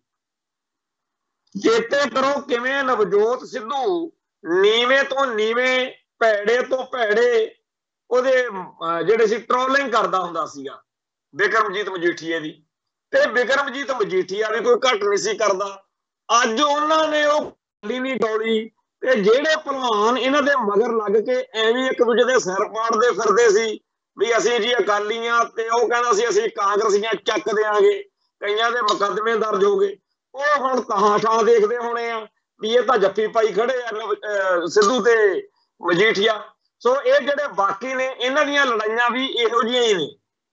ਚੇਤੇ ਕਰੋ ਕਿਵੇਂ ਨਵਜੋਤ ਸਿੱਧੂ ਨੀਵੇਂ ਤੋਂ ਨੀਵੇਂ, ਭੈੜੇ ਤੋਂ ਭੈੜੇ ਉਹਦੇ ਜਿਹੜੇ ਸੀ ਟ੍ਰੋਲਿੰਗ ਕਰਦਾ ਹੁੰਦਾ ਸੀਗਾ। ਬਿਕਰਮਜੀਤ ਮਜੀਠੀਏ ਦੀ। ਤੇ ਬਿਕਰਮਜੀਤ ਮਜੀਠੀਆ ਵੀ ਕੋਈ ਘੱਟ ਨਹੀਂ ਸੀ ਕਰਦਾ। ਅੱਜ ਉਹਨਾਂ ਨੇ ਉਹ ਗੱਲੀ ਨਹੀਂ ਡੋਲੀ ਤੇ ਜਿਹੜੇ ਪਹਿਲਵਾਨ ਇਹਨਾਂ ਦੇ ਮਗਰ ਲੱਗ ਕੇ ਐਵੇਂ ਇੱਕ ਦੂਜੇ ਦੇ ਸਿਰ ਪਾੜਦੇ ਫਿਰਦੇ ਸੀ ਵੀ ਅਸੀਂ ਜੀ ਅਕਾਲੀਆਂ ਤੇ ਉਹ ਕਹਿੰਦਾ ਸੀ ਅਸੀਂ ਕਾਂਗਰਸੀਆਂ ਚੱਕ ਦੇਾਂਗੇ ਕਈਆਂ ਦੇ ਮੁਕੱਦਮੇ ਦਰਜ ਹੋ ਗਏ। ਉਹ ਹੁਣ ਤਹਾਸ਼ਾ ਦੇਖਦੇ ਹੋਣੇ ਆ ਵੀ ਇਹ ਤਾਂ ਜੱਫੀ ਪਾਈ ਖੜੇ ਆ ਸਿੱਧੂ ਤੇ ਮਜੀਠੀਆ। ਸੋ ਇਹ ਜਿਹੜੇ ਬਾਕੀ ਨੇ, ਇਹਨਾਂ ਦੀਆਂ ਲੜਾਈਆਂ ਵੀ ਇਹੋ ਜਿਹੀਆਂ ਹੀ ਨੇ।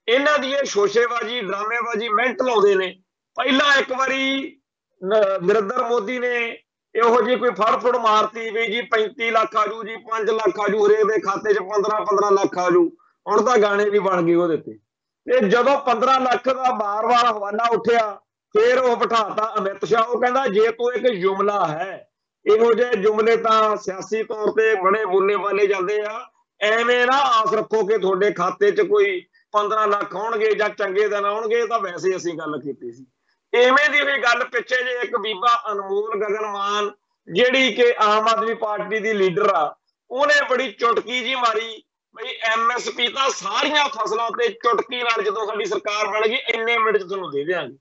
ਇਹਨਾਂ ਦੀ ਇਹ ਸ਼ੋਸ਼ੇਬਾਜ਼ੀ, ਡਰਾਮੇਬਾਜ਼ੀ ਮਿੰਟ ਲਾਉਂਦੇ ਨੇ। ਪਹਿਲਾਂ ਇੱਕ ਵਾਰੀ ਨਰਿੰਦਰ ਮੋਦੀ ਨੇ ਇਹੋ ਜੀ ਕੋਈ ਫੜ ਮਾਰਤੀ ਵੀ ਜੀ 35 ਲੱਖ ਆਜੂ ਜੀ 5 ਲੱਖ ਆਜੂ ਹਰੇਕ ਦੇ ਖਾਤੇ 'ਚ 15 15 ਲੱਖ ਆਜੂ। ਹੁਣ ਤਾਂ ਗਾਣੇ ਵੀ ਬਣ ਗਏ ਉਹਦੇ ਤੇ। ਤੇ ਜਦੋਂ 15 ਲੱਖ ਦਾ ਬਾਰ-ਬਾਰ ਹਵਾਲਾ ਉੱਠਿਆ, ਫੇਰ ਉਹ ਬਿਠਾਤਾ ਅਮਿਤ ਸ਼ਾਹ। ਉਹ ਕਹਿੰਦਾ, ਜੇ ਤੂੰ ਇੱਕ ਜੁਮਲਾ ਹੈ, ਇਹੋ ਜਿਹੇ ਜੁਮਲੇ ਤਾਂ ਸਿਆਸੀ ਤੌਰ ਤੇ ਬੜੇ ਬੋਲੇ ਵਾਲੇ ਜਾਂਦੇ ਆ। ਐਵੇਂ ਨਾ ਆਸ ਰੱਖੋ ਕਿ ਤੁਹਾਡੇ ਖਾਤੇ 'ਚ ਕੋਈ 15 ਲੱਖ ਹੋਣਗੇ ਜਾਂ ਚੰਗੇ ਦਿਨ ਆਉਣਗੇ ਤਾਂ ਵੈਸੇ ਅਸੀਂ ਗੱਲ ਕੀਤੀ ਸੀ। ਐਵੇਂ ਦੀ ਵੀ ਗੱਲ ਪਿੱਛੇ ਜੇ ਇੱਕ ਬੀਬਾ ਅਨਮੋਲ ਗਗਨਮਾਨ, ਜਿਹੜੀ ਕਿ ਆਮ ਆਦਮੀ ਪਾਰਟੀ ਦੀ ਲੀਡਰ ਆ, ਉਹਨੇ ਬੜੀ ਚੁਟਕੀ ਜੀ ਮਾਰੀ, ਬਈ ਐਮਐਸਪੀ ਤਾਂ ਸਾਰੀਆਂ ਫਸਲਾਂ ਤੇ ਚੁਟਕੀ ਨਾਲ ਜਦੋਂ ਸਾਡੀ ਸਰਕਾਰ ਬਣ ਗਈ, ਇੰਨੇ ਮਿੰਟ ਚ ਤੁਹਾਨੂੰ ਦੇ ਦੇਵਾਂਗੇ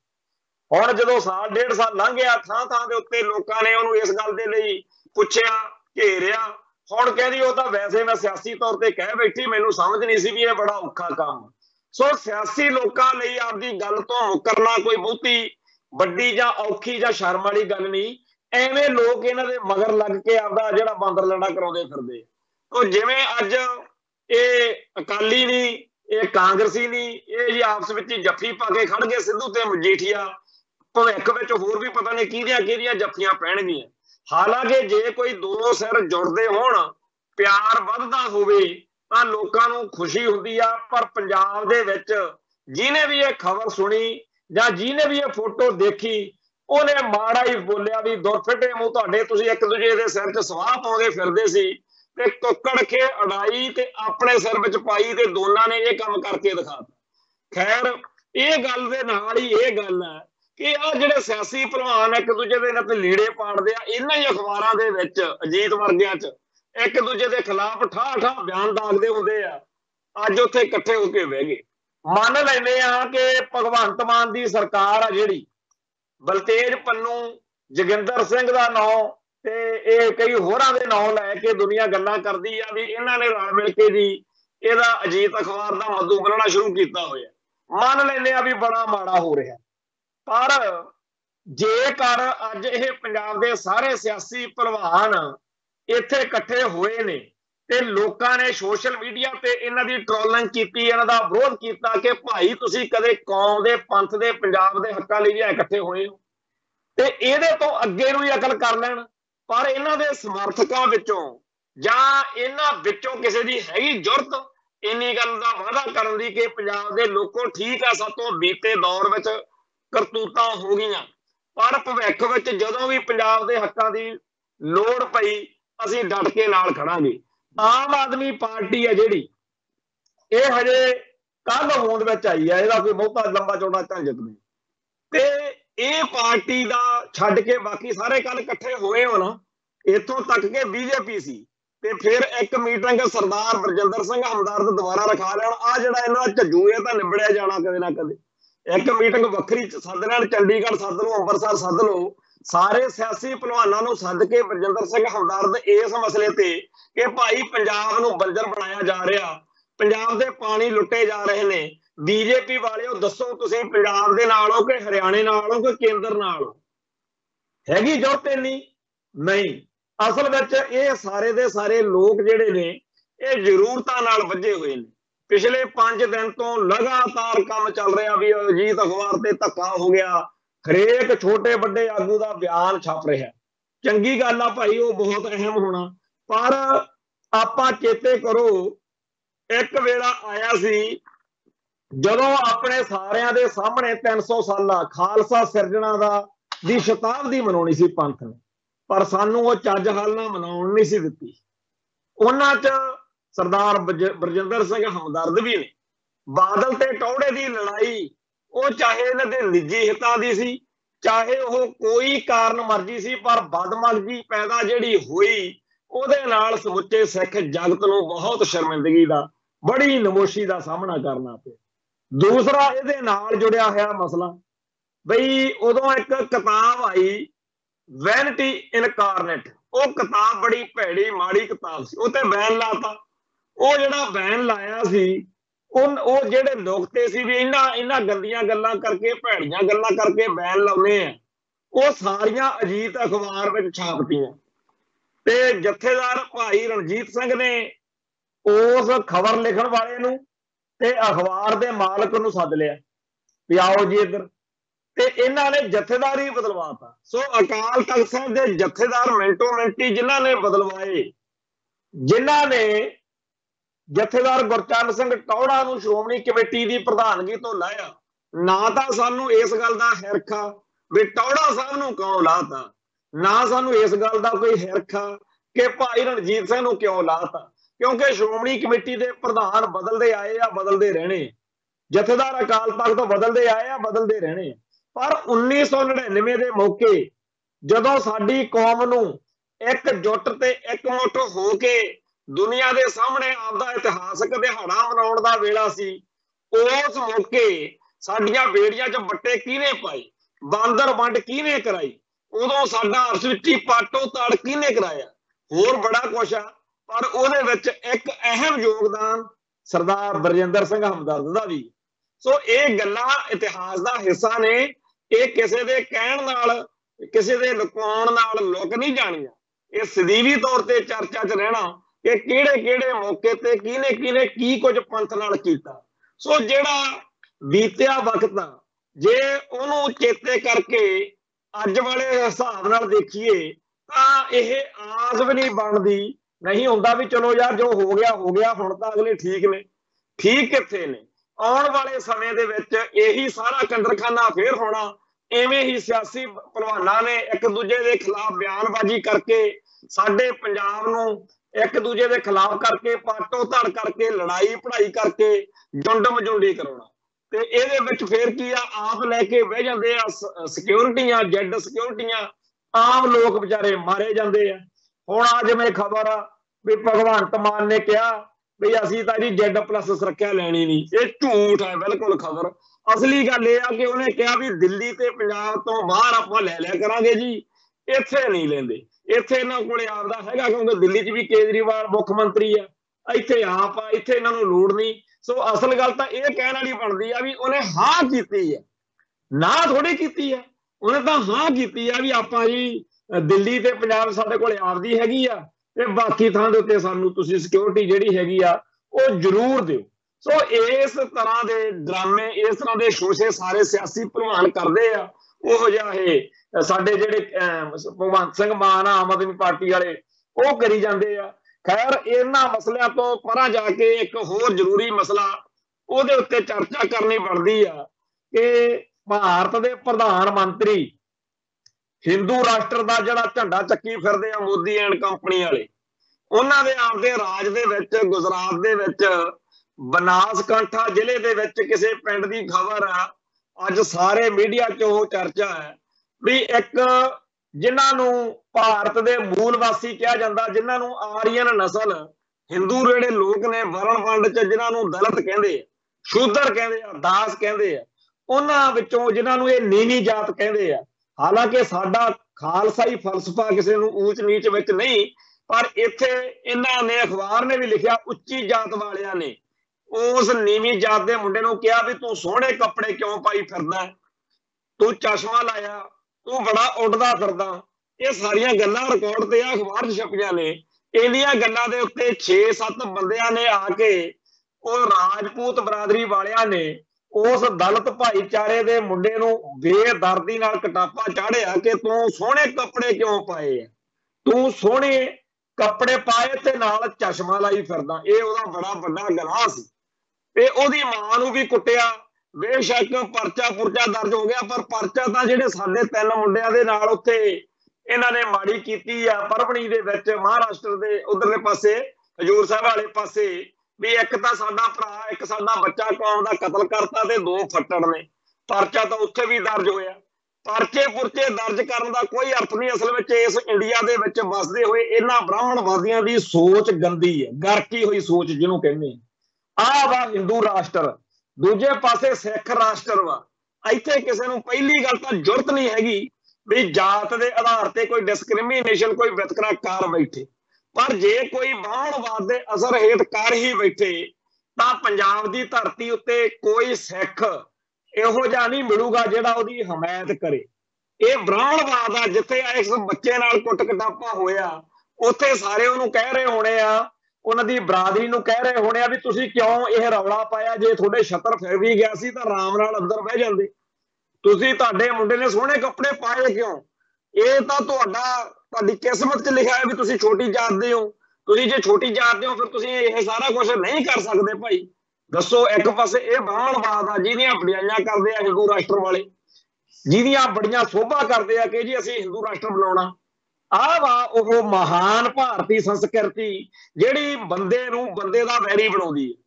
ਹੁਣ ਜਦੋਂ ਸਾਲ, ਡੇਢ ਸਾਲ ਲੰਘ ਗਿਆ, ਥਾਂ ਥਾਂ ਦੇ ਉੱਤੇ ਲੋਕਾਂ ਨੇ ਉਹਨੂੰ ਇਸ ਗੱਲ ਦੇ ਲਈ ਪੁੱਛਿਆ, ਘੇਰਿਆ, ਹੁਣ ਕਹਿੰਦੀ ਉਹ ਤਾਂ ਵੈਸੇ ਮੈਂ ਸਿਆਸੀ ਤੌਰ ਤੇ ਕਹਿ ਬੈਠੀ, ਮੈਨੂੰ ਸਮਝ ਨਹੀਂ ਸੀ ਵੀ ਇਹ ਬੜਾ ਔਖਾ ਕੰਮ। ਸੋ ਸਿਆਸੀ ਲੋਕਾਂ ਲਈ ਆਪਦੀ ਗੱਲ ਤੋਂ ਮੁਕਰਨਾ ਕੋਈ ਬਹੁਤੀ ਵੱਡੀ ਜਾਂ ਔਖੀ ਜਾਂ ਸ਼ਰਮ ਵਾਲੀ ਗੱਲ ਨਹੀਂ। ਐਵੇਂ ਲੋਕ ਇਹਨਾਂ ਦੇ ਮਗਰ ਲੱਗ ਕੇ ਆਪਦਾ ਜਿਹੜਾ ਬਾਂਦਰ ਲੜਾ ਕਰਾਉਂਦੇ ਫਿਰਦੇ ਉਹ ਜਿਵੇਂ ਅੱਜ ਇਹ ਅਕਾਲੀ ਨਹੀਂ, ਇਹ ਕਾਂਗਰਸੀ ਨਹੀਂ, ਇਹ ਜੀ ਆਪਸ ਵਿੱਚ ਜੱਫੀ ਪਾ ਕੇ ਖੜ ਗਏ ਸਿੱਧੂ ਤੇ ਮਜੀਠੀਆ। ਭਵਿੱਖ ਵਿੱਚ ਹੋਰ ਵੀ ਪਤਾ ਨਹੀਂ ਕਿਹਦੀਆਂ ਕਿਹਦੀਆਂ ਜੱਫੀਆਂ ਪੈਣਗੀਆਂ। ਹਾਲਾਂਕਿ ਜੇ ਕੋਈ ਦੋ ਸਿਰ ਜੁੜਦੇ ਹੋਣ, ਪਿਆਰ ਵੱਧਦਾ ਹੋਵੇ ਤਾਂ ਲੋਕਾਂ ਨੂੰ ਖੁਸ਼ੀ ਹੁੰਦੀ ਆ, ਪਰ ਪੰਜਾਬ ਦੇ ਵਿੱਚ ਜਿਨੇ ਵੀ ਇਹ ਖਬਰ ਸੁਣੀ ਜਾਂ ਜਿਹਨੇ ਵੀ ਇਹ ਫੋਟੋ ਦੇਖੀ, ਉਹਨੇ ਮਾੜਾ ਹੀ ਬੋਲਿਆ ਵੀ ਦੁਰਫਟੇ ਮੂੰਹ ਤੁਹਾਡੇ, ਤੁਸੀਂ ਇੱਕ ਦੂਜੇ ਦੇ ਸਿਰ 'ਚ ਸਵਾਹ ਪਾਉਂਦੇ ਫਿਰਦੇ ਸੀ ਤੇ ਕੁੱਕੜ ਕੇ ਅੜਾਈ ਤੇ ਆਪਣੇ ਸਿਰ ਵਿੱਚ ਪਾਈ ਤੇ ਦੋਨਾਂ ਨੇ ਇਹ ਕੰਮ ਕਰਕੇ ਦਿਖਾਤਾ ਖੈਰ, ਇਹ ਗੱਲ ਦੇ ਨਾਲ ਹੀ ਇਹ ਗੱਲ ਹੈ ਕਿ ਆ ਜਿਹੜੇ ਸਿਆਸੀ ਪ੍ਰਵਾਨ ਇੱਕ ਦੂਜੇ ਦੇ ਨਾਲ ਲੀੜੇ ਪਾੜਦੇ ਆ, ਇਹਨਾਂ ਹੀ ਅਖਬਾਰਾਂ ਦੇ ਵਿੱਚ ਅਜੀਤ ਵਰਗਿਆਂ 'ਚ ਇੱਕ ਦੂਜੇ ਦੇ ਖਿਲਾਫ ਠਾਹ ਠਾਹ ਬਿਆਨ ਦਾਗਦੇ ਹੁੰਦੇ ਆ। ਅੱਜ ਉੱਥੇ ਇਕੱਠੇ ਹੋ ਕੇ ਬਹਿ ਗਏ। ਮੰਨ ਲੈਨੇ ਆ ਕਿ ਭਗਵੰਤ ਮਾਨ ਦੀ ਸਰਕਾਰ ਆ ਜਿਹੜੀ, ਬਲਤੇਜ ਪੰਨੂ, ਜਗਿੰਦਰ ਸਿੰਘ ਦਾ ਨਾਮ ਤੇ ਇਹ ਕਈ ਹੋਰਾਂ ਦੇ ਨਾਮ ਲੈ ਕੇ ਦੁਨੀਆ ਗੱਲਾਂ ਕਰਦੀ ਆ ਵੀ ਇਹਨਾਂ ਨੇ ਰਲ ਮਿਲ ਕੇ ਜੀ ਇਹਦਾ ਅਜੀਤ ਅਖਬਾਰ ਦਾ ਮੱਦੂ ਬਣਾਉਣਾ ਸ਼ੁਰੂ ਕੀਤਾ ਹੋਇਆ। ਮੰਨ ਲੈਨੇ ਆ ਵੀ ਬੜਾ ਮਾੜਾ ਹੋ ਰਿਹਾ। ਪਰ ਜੇਕਰ ਅੱਜ ਇਹ ਪੰਜਾਬ ਦੇ ਸਾਰੇ ਸਿਆਸੀ ਭਲਵਾਨ ਇੱਥੇ ਇਕੱਠੇ ਹੋਏ ਨੇ ਤੇ ਲੋਕਾਂ ਨੇ ਸੋਸ਼ਲ ਮੀਡੀਆ ਤੇ ਇਹਨਾਂ ਦੀ ਟ੍ਰੋਲਿੰਗ ਕੀਤੀ, ਇਹਨਾਂ ਦਾ ਵਿਰੋਧ ਕੀਤਾ ਕਿ ਭਾਈ ਤੁਸੀਂ ਕਦੇ ਕੌਮ ਦੇ, ਪੰਥ ਦੇ, ਪੰਜਾਬ ਦੇ ਹੱਕਾਂ ਲਈ ਇਕੱਠੇ ਹੋਏ ਹੋ। ਤੇ ਇਹਦੇ ਤੋਂ ਅੱਗੇ ਨੂੰ ਹੀ ਅਕਲ ਕਰ ਲੈਣ। ਪਰ ਇਹਨਾਂ ਦੇ ਸਮਰਥਕਾਂ ਵਿੱਚੋਂ ਜਾਂ ਇਹਨਾਂ ਵਿੱਚੋਂ ਕਿਸੇ ਦੀ ਹੈਗੀ ਜੁਰਤ, ਇੰਨੀ ਗੱਲ ਦਾ ਵਾਅਦਾ ਕਰਨ ਦੀ ਕਿ ਪੰਜਾਬ ਦੇ ਲੋਕੋ ਠੀਕ ਆ, ਸਾਤੋਂ ਬੀਤੇ ਦੌਰ ਵਿੱਚ ਕਰਤੂਤਾਂ ਹੋ ਗਈਆਂ। ਪਰ ਭਵਿੱਖ ਵਿੱਚ ਜਦੋਂ ਵੀ ਪੰਜਾਬ ਦੇ ਹੱਕਾਂ ਦੀ ਲੋੜ ਪਈ ਅਸੀਂ ਡਟ ਕੇ ਨਾਲ ਖੜਾਂਗੇ। ਆਮ ਆਦਮੀ ਪਾਰਟੀ ਹੈ ਜਿਹੜੀ, ਇਹ ਹਜੇ ਕੱਲ ਹੋਂਦ ਵਿੱਚ ਆਈ ਹੈ, ਇਹਦਾ ਕੋਈ ਬਹੁਤਾ ਲੰਬਾ ਚੌੜਾ ਝੰਜਟ ਨਹੀਂ। ਤੇ ਇਹ ਪਾਰਟੀ ਦਾ ਛੱਡ ਕੇ ਬਾਕੀ ਸਾਰੇ ਕੱਲ ਇਕੱਠੇ ਹੋਏ ਹੋ ਨਾ ਇੱਥੋਂ ਤੱਕ ਕਿ ਬੀਜੇਪੀ ਸੀ, ਤੇ ਫਿਰ ਇੱਕ ਮੀਟਿੰਗ ਸਰਦਾਰ ਬਰਜਿੰਦਰ ਸਿੰਘ ਹਮਦਰਦ ਦੁਬਾਰਾ ਰਖਾ ਲੈਣ। ਆ ਜਿਹੜਾ ਇਹਨਾਂ ਦਾ ਝੱਜੂ ਇਹ ਤਾਂ ਨਿਬੜਿਆ ਜਾਣਾ ਕਦੇ ਨਾ ਕਦੇ। ਇੱਕ ਮੀਟਿੰਗ ਵੱਖਰੀ ਸੱਦ ਲੈਣ, ਚੰਡੀਗੜ੍ਹ ਸੱਦ ਲਓ, ਅੰਮ੍ਰਿਤਸਰ ਸੱਦ ਲਓ। ਸਾਰੇ ਸਿਆਸੀ ਪਹਿਲਵਾਨਾਂ ਨੂੰ ਸੱਦ ਕੇ ਬਰਜਿੰਦਰ ਸਿੰਘ ਹਮਦਰਦ ਇਸ ਮਸਲੇ ਤੇ ਕਿ ਭਾਈ ਪੰਜਾਬ ਨੂੰ ਬੰਜਰ ਬਣਾਇਆ ਜਾ ਰਿਹਾ। ਪੰਜਾਬ ਦੇ ਪਾਣੀ ਲੁੱਟੇ ਜਾ ਰਹੇ ਨੇ। ਬੀਜੇਪੀ ਵਾਲਿਓ, ਦੱਸੋ ਤੁਸੀਂ ਪੰਜਾਬ ਦੇ ਨਾਲ ਹੋ ਕਿ ਹਰਿਆਣੇ ਨਾਲ ਹੋ ਕਿ ਕੇਂਦਰ ਨਾਲ? ਹੈਗੀ ਜ਼ਰੂਰਤ ਇੰਨੀ? ਨਹੀਂ। ਅਸਲ ਵਿੱਚ ਇਹ ਸਾਰੇ ਦੇ ਸਾਰੇ ਲੋਕ ਜਿਹੜੇ ਨੇ, ਇਹ ਜ਼ਰੂਰਤਾਂ ਨਾਲ ਵੱਜੇ ਹੋਏ ਨੇ। ਪਿਛਲੇ 5 ਦਿਨ ਤੋਂ ਲਗਾਤਾਰ ਕੰਮ ਚੱਲ ਰਿਹਾ ਵੀ ਅਜੀਤ ਅਖਬਾਰ ਤੇ ਧੱਕਾ ਹੋ ਗਿਆ। ਹਰੇਕ ਛੋਟੇ ਵੱਡੇ ਆਗੂ ਦਾ ਬਿਆਨ ਛਪ ਰਿਹਾ। ਚੰਗੀ ਗੱਲ ਆ ਭਾਈ, ਉਹ ਬਹੁਤ ਅਹਿਮ ਹੋਣਾ। ਪਰ ਆਪਾਂ ਚੇਤੇ ਕਰੋ, ਇੱਕ ਵੇਲਾ ਆਇਆ ਸੀ, ਜਦੋਂ ਆਪਣੇ ਸਾਰਿਆਂ ਦੇ ਸਾਹਮਣੇ 300 ਸਾਲਾ ਖਾਲਸਾ ਸਿਰਜਣਾ ਦਾ, ਦੀ ਸ਼ਤਾਬਦੀ ਮਨਾਉਣੀ ਸੀ ਪੰਥ ਨੇ। ਪਰ ਸਾਨੂੰ ਉਹ ਚੱਜ ਹਾਲ ਨਾਲ ਮਨਾਉਣ ਨਹੀਂ ਸੀ ਦਿੱਤੀ। ਉਹਨਾਂ 'ਚ ਸਰਦਾਰ ਬਰਜਿੰਦਰ ਸਿੰਘ ਹਮਦਰਦ ਵੀ ਨੇ। ਬਾਦਲ ਤੇ ਟੌੜੇ ਦੀ ਲੜਾਈ ਉਹ ਚਾਹੇ ਇਹਨਾਂ ਦੇ ਨਿੱਜੀ ਹਿੱਤਾਂ ਦੀ ਸੀ, ਚਾਹੇ ਉਹ ਕੋਈ ਕਾਰਨ ਮਰਜ਼ੀ ਸੀ, ਪਰ ਬਦਮਗਜੀ ਪੈਦਾ ਜਿਹੜੀ ਹੋਈ, ਉਹਦੇ ਨਾਲ ਸਮੁੱਚੇ ਸਿੱਖ ਜਗਤ ਨੂੰ ਬਹੁਤ ਸ਼ਰਮਿੰਦਗੀ ਦਾ, ਬੜੀ ਨਮੋਸ਼ੀ ਦਾ ਸਾਹਮਣਾ ਕਰਨਾ ਪਿਆ। ਦੂਸਰਾ ਇਹਦੇ ਨਾਲ ਜੁੜਿਆ ਹੋਇਆ ਮਸਲਾ, ਬਈ ਉਦੋਂ ਇੱਕ ਕਿਤਾਬ ਆਈ ਵੈਨਿਟੀ ਇਨਕਾਰਨੇਟ ਉਹ ਕਿਤਾਬ ਬੜੀ ਭੈੜੀ ਮਾੜੀ ਕਿਤਾਬ ਸੀ, ਉਹ ਤੇ ਬੈਨ ਲਾਤਾ। ਉਹ ਜਿਹੜਾ ਬੈਨ ਲਾਇਆ ਸੀ ਉਹ ਉਹ ਜਿਹੜੇ ਨੁਕਤੇ ਸੀ ਵੀ ਇਹਨਾਂ ਇਹਨਾਂ ਗੰਦੀਆਂ ਗੱਲਾਂ ਕਰਕੇ, ਭੈੜੀਆਂ ਗੱਲਾਂ ਕਰਕੇ ਬੈਨ ਲਾਉਨੇ ਆ, ਉਹ ਸਾਰੀਆਂ ਅਜੀਤ ਅਖਬਾਰ ਵਿੱਚ ਛਾਪਤੀਆਂ। ਤੇ ਜਥੇਦਾਰ ਭਾਈ ਰਣਜੀਤ ਸਿੰਘ ਨੇ ਉਸ ਖਬਰ ਲਿਖਣ ਵਾਲੇ ਨੂੰ ਤੇ ਅਖਬਾਰ ਦੇ ਮਾਲਕ ਨੂੰ ਸੱਦ ਲਿਆ, ਵੀ ਆਓ ਜੀ ਇੱਧਰ। ਤੇ ਇਹਨਾਂ ਨੇ ਜਥੇਦਾਰੀ ਬਦਲਵਾਤਾ। ਸੋ ਅਕਾਲ ਤਖਤ ਸਾਹਿਬ ਦੇ ਜਥੇਦਾਰ ਮਿੰਟੋ ਮਿੰਟੀ ਜਿਨ੍ਹਾਂ ਨੇ ਬਦਲਵਾਏ, ਜਿਨ੍ਹਾਂ ਨੇ ਜਥੇਦਾਰ ਗੁਰਚਰਨ ਸਿੰਘ ਟੌੜਾ ਨੂੰ ਸ਼੍ਰੋਮਣੀ ਕਮੇਟੀ ਦੀ ਪ੍ਰਧਾਨਗੀ ਤੋਂ ਲਾਇਆ ਨਾ ਤਾਂ ਸਾਨੂੰ ਇਸ ਗੱਲ ਦਾ ਹਿਰਖਾ ਵੀ ਟੌੜਾ ਸਾਹਿਬ ਨੂੰ ਕਿਉਂ ਲਾਤਾ? ਨਾ ਸਾਨੂੰ ਇਸ ਗੱਲ ਦਾ ਕੋਈ ਹਿਰਖਾ ਕਿ ਭਾਈ ਰਣਜੀਤ ਸਿੰਘ ਨੂੰ ਕਿਉਂ ਲਾਤਾ? ਕਿਉਂਕਿ ਸ਼੍ਰੋਮਣੀ ਕਮੇਟੀ ਦੇ ਪ੍ਰਧਾਨ ਬਦਲਦੇ ਆਏ ਆ, ਬਦਲਦੇ ਰਹਿਣੇ। ਜਥੇਦਾਰ ਅਕਾਲ ਤਖਤ ਤੋਂ ਬਦਲਦੇ ਆਏ ਆ, ਬਦਲਦੇ ਰਹਿਣੇ। ਪਰ 1999 ਦੇ ਮੌਕੇ ਜਦੋਂ ਸਾਡੀ ਕੌਮ ਨੂੰ ਇੱਕ ਜੁੱਟ ਤੇ ਇੱਕ ਮੁੱਠ ਹੋ ਕੇ ਦੁਨੀਆ ਦੇ ਸਾਹਮਣੇ ਆਪਦਾ ਇਤਿਹਾਸਕ ਦਿਹਾੜਾ ਮਨਾਉਣ ਦਾ ਵੇਲਾ ਸੀ। ਉਸ ਮੌਕੇ ਸਾਡੀਆਂ ਬੇੜੀਆਂ 'ਚ ਬੱਟੇ ਕਿਹਨੇ ਪਾਏ? ਬਾਂਦਰ ਵੰਡ ਕਿਹਨੇ ਕਰਾਈ? ਉਦੋਂ ਸਾਡਾ ਆਪਸ ਵਿੱਚ ਹੀ ਪਾਟੋ ਤਾੜ ਕਿਹਨੇ ਕਰਾਇਆ? ਹੋਰ ਬੜਾ ਕੁਛ ਆ, ਪਰ ਉਹਦੇ ਵਿੱਚ ਇੱਕ ਅਹਿਮ ਯੋਗਦਾਨ ਸਰਦਾਰ ਬਰਜਿੰਦਰ ਸਿੰਘ ਹਮਦਰਦ ਦਾ ਵੀ। ਸੋ ਇਹ ਗੱਲਾਂ ਇਤਿਹਾਸ ਦਾ ਹਿੱਸਾ ਨੇ। ਇਹ ਕਿਸੇ ਦੇ ਕਹਿਣ ਨਾਲ, ਕਿਸੇ ਦੇ ਲੁਕਾਉਣ ਨਾਲ ਲੁਕ ਨਹੀਂ ਜਾਣੀਆਂ। ਇਹ ਸਦੀਵੀ ਤੌਰ ਤੇ ਚਰਚਾ 'ਚ ਰਹਿਣਾ ਕਿ ਕਿਹੜੇ ਕਿਹੜੇ ਮੌਕੇ ਤੇ ਕਿਹਨੇ ਕਿਹਨੇ ਕੀ ਕੁਝ ਪੰਥ ਨਾਲ ਕੀਤਾ। ਸੋ ਜਿਹੜਾ ਬੀਤਿਆ ਵਕਤ ਆ, ਜੇ ਉਹਨੂੰ ਚੇਤੇ ਕਰਕੇ ਅੱਜ ਵਾਲੇ ਹਿਸਾਬ ਨਾਲ ਦੇਖੀਏ, ਤਾਂ ਇਹ ਆਸ ਵੀ ਨਹੀਂ ਬਣਦੀ, ਨਹੀਂ ਹੁੰਦਾ ਵੀ ਚਲੋ ਯਾਰ ਜੋ ਹੋ ਗਿਆ ਹੋ ਗਿਆ, ਹੁਣ ਤਾਂ ਅਗਲੇ ਠੀਕ ਨੇ। ਠੀਕ ਕਿੱਥੇ ਨੇ? ਆਉਣ ਵਾਲੇ ਸਮੇਂ ਦੇ ਵਿੱਚ ਇਹੀ ਸਾਰਾ ਕੰਡਰਖਾਨਾ ਫੇਰ ਹੋਣਾ, ਐਵੇਂ ਹੀ ਸਿਆਸੀ ਪਹਿਲਵਾਨਾਂ ਨੇ ਇੱਕ ਦੂਜੇ ਦੇ ਖਿਲਾਫ ਬਿਆਨਬਾਜ਼ੀ ਕਰਕੇ ਸਾਡੇ ਪੰਜਾਬ ਨੂੰ ਇੱਕ ਦੂਜੇ ਦੇ ਖਿਲਾਫ ਕਰਕੇ, ਪਾਟੋ ਧੜ ਕਰਕੇ, ਲੜਾਈ ਪੜਾਈ ਕਰਕੇ ਜੁੰਡ ਮਜੁੰਡੀ ਕਰਾਉਣਾ। ਤੇ ਇਹਦੇ ਵਿੱਚ ਫੇਰ ਕੀ ਆ? ਆਪ ਲੈ ਕੇ ਬਹਿ ਜਾਂਦੇ ਆ ਸਿਕਿਉਰਿਟੀਆਂ ਜੈਡ ਸਿਕਿਉਰਿਟੀਆਂ ਆਮ ਲੋਕ ਵਿਚਾਰੇ ਮਾਰੇ ਜਾਂਦੇ ਆ। ਹੁਣ ਆ ਜਿਵੇਂ ਖਬਰ ਆ ਵੀ ਭਗਵੰਤ ਮਾਨ ਨੇ ਕਿਹਾ ਵੀ ਅਸੀਂ ਤਾਂ ਜੀ ਜੈਡ ਪਲੱਸ ਸੁਰੱਖਿਆ ਲੈਣੀ ਨਹੀਂ। ਇਹ ਝੂਠ ਹੈ ਬਿਲਕੁਲ ਖਬਰ। ਅਸਲੀ ਗੱਲ ਇਹ ਆ ਕਿ ਉਹਨੇ ਕਿਹਾ ਵੀ ਦਿੱਲੀ ਤੇ ਪੰਜਾਬ ਤੋਂ ਬਾਹਰ ਆਪਾਂ ਲੈ ਲਿਆ ਕਰਾਂਗੇ ਜੀ। ਇੱਥੇ ਨਹੀਂ ਲੈਂਦੇ। ਇੱਥੇ ਇਹਨਾਂ ਕੋਲੇ ਆਪਦਾ ਹੈਗਾ ਕਿਉਂਕਿ ਦਿੱਲੀ 'ਚ ਵੀ ਕੇਜਰੀਵਾਲ ਮੁੱਖ ਮੰਤਰੀ ਆ, ਇੱਥੇ ਆਪ ਆ, ਇੱਥੇ ਇਹਨਾਂ ਨੂੰ ਲੋੜ ਨਹੀਂ। ਸੋ ਅਸਲ ਗੱਲ ਤਾਂ ਇਹ ਕਹਿਣ ਵਾਲੀ ਬਣਦੀ ਆ ਵੀ ਉਹਨੇ ਹਾਂ ਕੀਤੀ ਆ। ਨਾ ਥੋੜੀ ਕੀਤੀ ਆ, ਉਹਨੇ ਤਾਂ ਹਾਂ ਕੀਤੀ ਆ ਵੀ ਆਪਾਂ ਜੀ ਦਿੱਲੀ ਤੇ ਪੰਜਾਬ ਸਾਡੇ ਕੋਲੇ ਆਪਦੀ ਹੈਗੀ ਆ ਤੇ ਬਾਕੀ ਥਾਂ ਦੇ ਉੱਤੇ ਸਾਨੂੰ ਤੁਸੀਂ ਸਿਕਿਉਰਿਟੀ ਜਿਹੜੀ ਹੈਗੀ ਆ, ਉਹ ਜ਼ਰੂਰ ਦਿਓ। ਸੋ ਇਸ ਤਰ੍ਹਾਂ ਦੇ ਡਰਾਮੇ, ਇਸ ਤਰ੍ਹਾਂ ਦੇ ਸ਼ੋਸ਼ੇ ਸਾਰੇ ਸਿਆਸੀ ਪ੍ਰਵਾਨ ਕਰਦੇ ਆ। ਉਹ ਜਿਹਾ ਇਹ, ਸਾਡੇ ਜਿਹੜੇ ਭਗਵੰਤ ਸਿੰਘ ਮਾਨ, ਆਮ ਆਦਮੀ ਪਾਰਟੀ ਵਾਲੇ, ਉਹ ਕਰੀ ਜਾਂਦੇ ਆ। ਖੈਰ, ਇਹਨਾਂ ਮਸਲਿਆਂ ਤੋਂ ਪਰਾਂ ਜਾ ਕੇ ਇੱਕ ਹੋਰ ਜ਼ਰੂਰੀ ਮਸਲਾ ਉਹਦੇ ਉੱਤੇ ਚਰਚਾ ਕਰਨੀ ਬਣਦੀ ਆ ਕਿ ਭਾਰਤ ਦੇ ਪ੍ਰਧਾਨ ਮੰਤਰੀ ਹਿੰਦੂ ਰਾਸ਼ਟਰ ਦਾ ਜਿਹੜਾ ਝੰਡਾ ਚੱਕੀ ਫਿਰਦੇ ਆ ਮੋਦੀ ਐਂਡ ਕੰਪਨੀ ਵਾਲੇ, ਉਹਨਾਂ ਦੇ ਆਪਦੇ ਰਾਜ ਦੇ ਵਿੱਚ, ਗੁਜਰਾਤ ਦੇ ਵਿੱਚ ਬਨਾਸਕੰਠਾ ਜ਼ਿਲ੍ਹੇ ਦੇ ਵਿੱਚ ਕਿਸੇ ਪਿੰਡ ਦੀ ਖਬਰ ਆ ਅੱਜ ਸਾਰੇ ਮੀਡੀਆ 'ਚ ਉਹ ਚਰਚਾ ਹੈ ਵੀ ਇੱਕ ਜਿਨ੍ਹਾਂ ਨੂੰ ਭਾਰਤ ਦੇ ਮੂਲ ਵਾਸੀ ਕਿਹਾ ਜਾਂਦਾ, ਜਿਨ੍ਹਾਂ ਨੂੰ ਆਰੀਅਨ ਨਸਲ, ਹਿੰਦੂ ਜਿਹੜੇ ਲੋਕ ਨੇ, ਵਰਣ ਵੰਡ 'ਚ ਜਿਨ੍ਹਾਂ ਨੂੰ ਦਲਿਤ ਕਹਿੰਦੇ ਆ, ਸ਼ੂਦਰ ਕਹਿੰਦੇ ਆ, ਦਾਸ ਕਹਿੰਦੇ ਆ, ਉਹਨਾਂ ਵਿੱਚੋਂ ਜਿਨ੍ਹਾਂ ਨੂੰ ਇਹ ਨੀਵੀਂ ਜਾਤ ਕਹਿੰਦੇ ਆ। ਹਾਲਾਂਕਿ ਸਾਡਾ ਖਾਲਸਾਈ ਫਲਸਫਾ ਕਿਸੇ ਨੂੰ ਊਚ ਨੀਚ ਵਿੱਚ ਨਹੀਂ, ਪਰ ਇੱਥੇ ਇਹਨਾਂ ਨੇ ਅਖਬਾਰ ਨੇ ਵੀ ਲਿਖਿਆ, ਉੱਚੀ ਜਾਤ ਵਾਲਿਆਂ ਨੇ। ਉਸ ਨੀਵੀਂ ਜਾਤ ਦੇ ਮੁੰਡੇ ਨੂੰ ਕਿਹਾ ਵੀ ਤੂੰ ਸੋਹਣੇ ਕੱਪੜੇ ਕਿਉਂ ਪਾਈ ਫਿਰਦਾ ਤੂੰ ਚਸ਼ਮਾ ਲਾਇਆ, ਤੂੰ ਬੜਾ ਉੱਡਦਾ ਫਿਰਦਾ। ਇਹ ਸਾਰੀਆਂ ਗੱਲਾਂ ਰਿਕਾਰਡ ਤੇ ਆ ਅਖਬਾਰ 'ਚ ਛਪੀਆਂ ਨੇ। ਇਹਦੀਆਂ ਗੱਲਾਂ ਦੇ ਉੱਤੇ 6-7 ਬੰਦਿਆਂ ਨੇ ਆ ਕੇ ਉਹ ਰਾਜਪੂਤ ਬਰਾਦਰੀ ਵਾਲਿਆਂ ਨੇ ਉਸ ਦਲਤ ਭਾਈਚਾਰੇ ਦੇ ਮੁੰਡੇ ਨੂੰ ਬੇਦਰਦੀ ਨਾਲ ਕਟਾਪਾ ਚਾੜਿਆ ਕਿ ਤੂੰ ਸੋਹਣੇ ਕੱਪੜੇ ਕਿਉਂ ਪਾਏ ਆ ਤੂੰ ਸੋਹਣੇ ਕੱਪੜੇ ਪਾਏ ਤੇ ਨਾਲ ਚਸ਼ਮਾ ਲਾਈ ਫਿਰਦਾ। ਇਹ ਉਹਦਾ ਬੜਾ ਵੱਡਾ ਗਨਾਹ ਸੀ। ਤੇ ਉਹਦੀ ਮਾਂ ਨੂੰ ਵੀ ਕੁੱਟਿਆ। ਬੇਸ਼ੱਕ ਪਰਚਾ ਪੁਰਚਾ ਦਰਜ ਹੋ ਗਿਆ, ਪਰ ਪਰਚਾ ਤਾਂ ਜਿਹੜੇ ਸਾਡੇ ਤਿੰਨ ਮੁੰਡਿਆਂ ਦੇ ਨਾਲ ਉੱਥੇ ਇਹਨਾਂ ਨੇ ਮਾੜੀ ਕੀਤੀ ਆ, ਪਰਵਣੀ ਦੇ ਵਿੱਚ, ਮਹਾਰਾਸ਼ਟਰ ਦੇ ਉਧਰਲੇ ਪਾਸੇ, ਹਜੂਰ ਸਾਹਿਬ ਵਾਲੇ ਪਾਸੇ, ਵੀ ਇੱਕ ਤਾਂ ਸਾਡਾ ਭਰਾ, ਇੱਕ ਸਾਡਾ ਬੱਚਾ ਕੌਮ ਦਾ ਕਤਲ ਕਰਤਾ ਤੇ ਦੋ ਫੱਟੜ ਨੇ। ਪਰਚਾ ਤਾਂ ਉੱਥੇ ਵੀ ਦਰਜ ਹੋਇਆ। ਪਰਚੇ ਪੁਰਚੇ ਦਰਜ ਕਰਨ ਦਾ ਕੋਈ ਅਰਥ ਨਹੀਂ। ਅਸਲ ਵਿੱਚ ਇਸ ਇੰਡੀਆ ਦੇ ਵਿੱਚ ਵਸਦੇ ਹੋਏ ਇਹਨਾਂ ਬ੍ਰਾਹਮਣਵਾਦੀਆਂ ਦੀ ਸੋਚ ਗੰਦੀ ਹੈ, ਗਰਕੀ ਹੋਈ ਸੋਚ ਜਿਹਨੂੰ ਕਹਿੰਦੇ ਆ। ਵਾ ਹਿੰਦੂ ਰਾਸ਼ਟਰ, ਦੂਜੇ ਪਾਸੇ ਸਿੱਖ ਰਾਸ਼ਟਰ ਵਾ। ਇੱਥੇ ਕਿਸੇ ਨੂੰ ਪਹਿਲੀ ਗੱਲ ਤਾਂ ਜੁਰਤ ਨਹੀਂ ਹੈਗੀ ਵੀ ਜਾਤ ਦੇ ਆਧਾਰ ਤੇ ਕੋਈ ਡਿਸਕ੍ਰਿਮੀਨੇਸ਼ਨ ਕੋਈ ਵਿਤਕਰਾ ਕਰ ਬੈਠੇ। ਪਰ ਜੇ ਕੋਈ ਬਾਹਣਵਾਦ ਦੇ ਅਸਰ ਹੇਠ ਕਰ ਹੀ ਬੈਠੇ, ਤਾਂ ਪੰਜਾਬ ਦੀ ਧਰਤੀ ਉੱਤੇ ਕੋਈ ਸਿੱਖ ਇਹੋ ਜਿਹਾ ਨਹੀਂ ਮਿਲੂਗਾ ਜਿਹੜਾ ਉਹਦੀ ਹਮਾਇਤ ਕਰੇ। ਇਹ ਬ੍ਰਾਹਮਣਵਾਦ ਆ, ਜਿੱਥੇ ਇਸ ਬੱਚੇ ਨਾਲ ਕੁੱਟ ਕਟਾਪਾ ਹੋਇਆ, ਉੱਥੇ ਸਾਰੇ ਉਹਨੂੰ ਕਹਿ ਰਹੇ ਹੋਣੇ ਆ ਉਹਨਾਂ ਦੀ ਬਰਾਦਰੀ ਨੂੰ ਕਹਿ ਰਹੇ ਹੋਣੇ ਆ ਵੀ ਤੁਸੀਂ ਕਿਉਂ ਇਹ ਰੌਲਾ ਪਾਇਆ? ਜੇ ਤੁਹਾਡੇ ਛੱਤਰ ਫਿਰ ਵੀ ਗਿਆ ਸੀ ਤਾਂ ਆਰਾਮ ਨਾਲ ਅੰਦਰ ਬਹਿ ਜਾਂਦੇ। ਤੁਸੀਂ ਤੁਹਾਡੇ ਮੁੰਡੇ ਨੇ ਸੋਹਣੇ ਕੱਪੜੇ ਪਾਏ ਕਿਉਂ? ਇਹ ਤਾਂ ਤੁਹਾਡਾ, ਤੁਹਾਡੀ ਕਿਸਮਤ 'ਚ ਲਿਖਿਆ ਹੈ ਵੀ ਤੁਸੀਂ ਛੋਟੀ ਜਾਤ ਦੇ ਹੋ। ਤੁਸੀਂ ਜੇ ਛੋਟੀ ਜਾਤ ਦੇ ਹੋ, ਫਿਰ ਤੁਸੀਂ ਇਹ ਸਾਰਾ ਕੁਝ ਨਹੀਂ ਕਰ ਸਕਦੇ ਭਾਈ। ਦੱਸੋ, ਇੱਕ ਪਾਸੇ ਇਹ ਬਾਹਣਵਾਦ ਆ, ਜਿਹਦੀਆਂ ਬੜਾਈਆਂ ਕਰਦੇ ਆ ਹਿੰਦੂ ਰਾਸ਼ਟਰ ਵਾਲੇ, ਜਿਹਦੀਆਂ ਬੜੀਆਂ ਸੋਭਾ ਕਰਦੇ ਆ ਕਿ ਜੀ ਅਸੀਂ ਹਿੰਦੂ ਰਾਸ਼ਟਰ ਬਣਾਉਣਾ। ਆਹ ਵਾ ਉਹ ਮਹਾਨ ਭਾਰਤੀ ਸੰਸਕ੍ਰਿਤੀ ਜਿਹੜੀ ਬੰਦੇ ਨੂੰ, ਬੰਦੇ ਦਾ ਵੈਰੀ ਬਣਾਉਂਦੀ ਹੈ।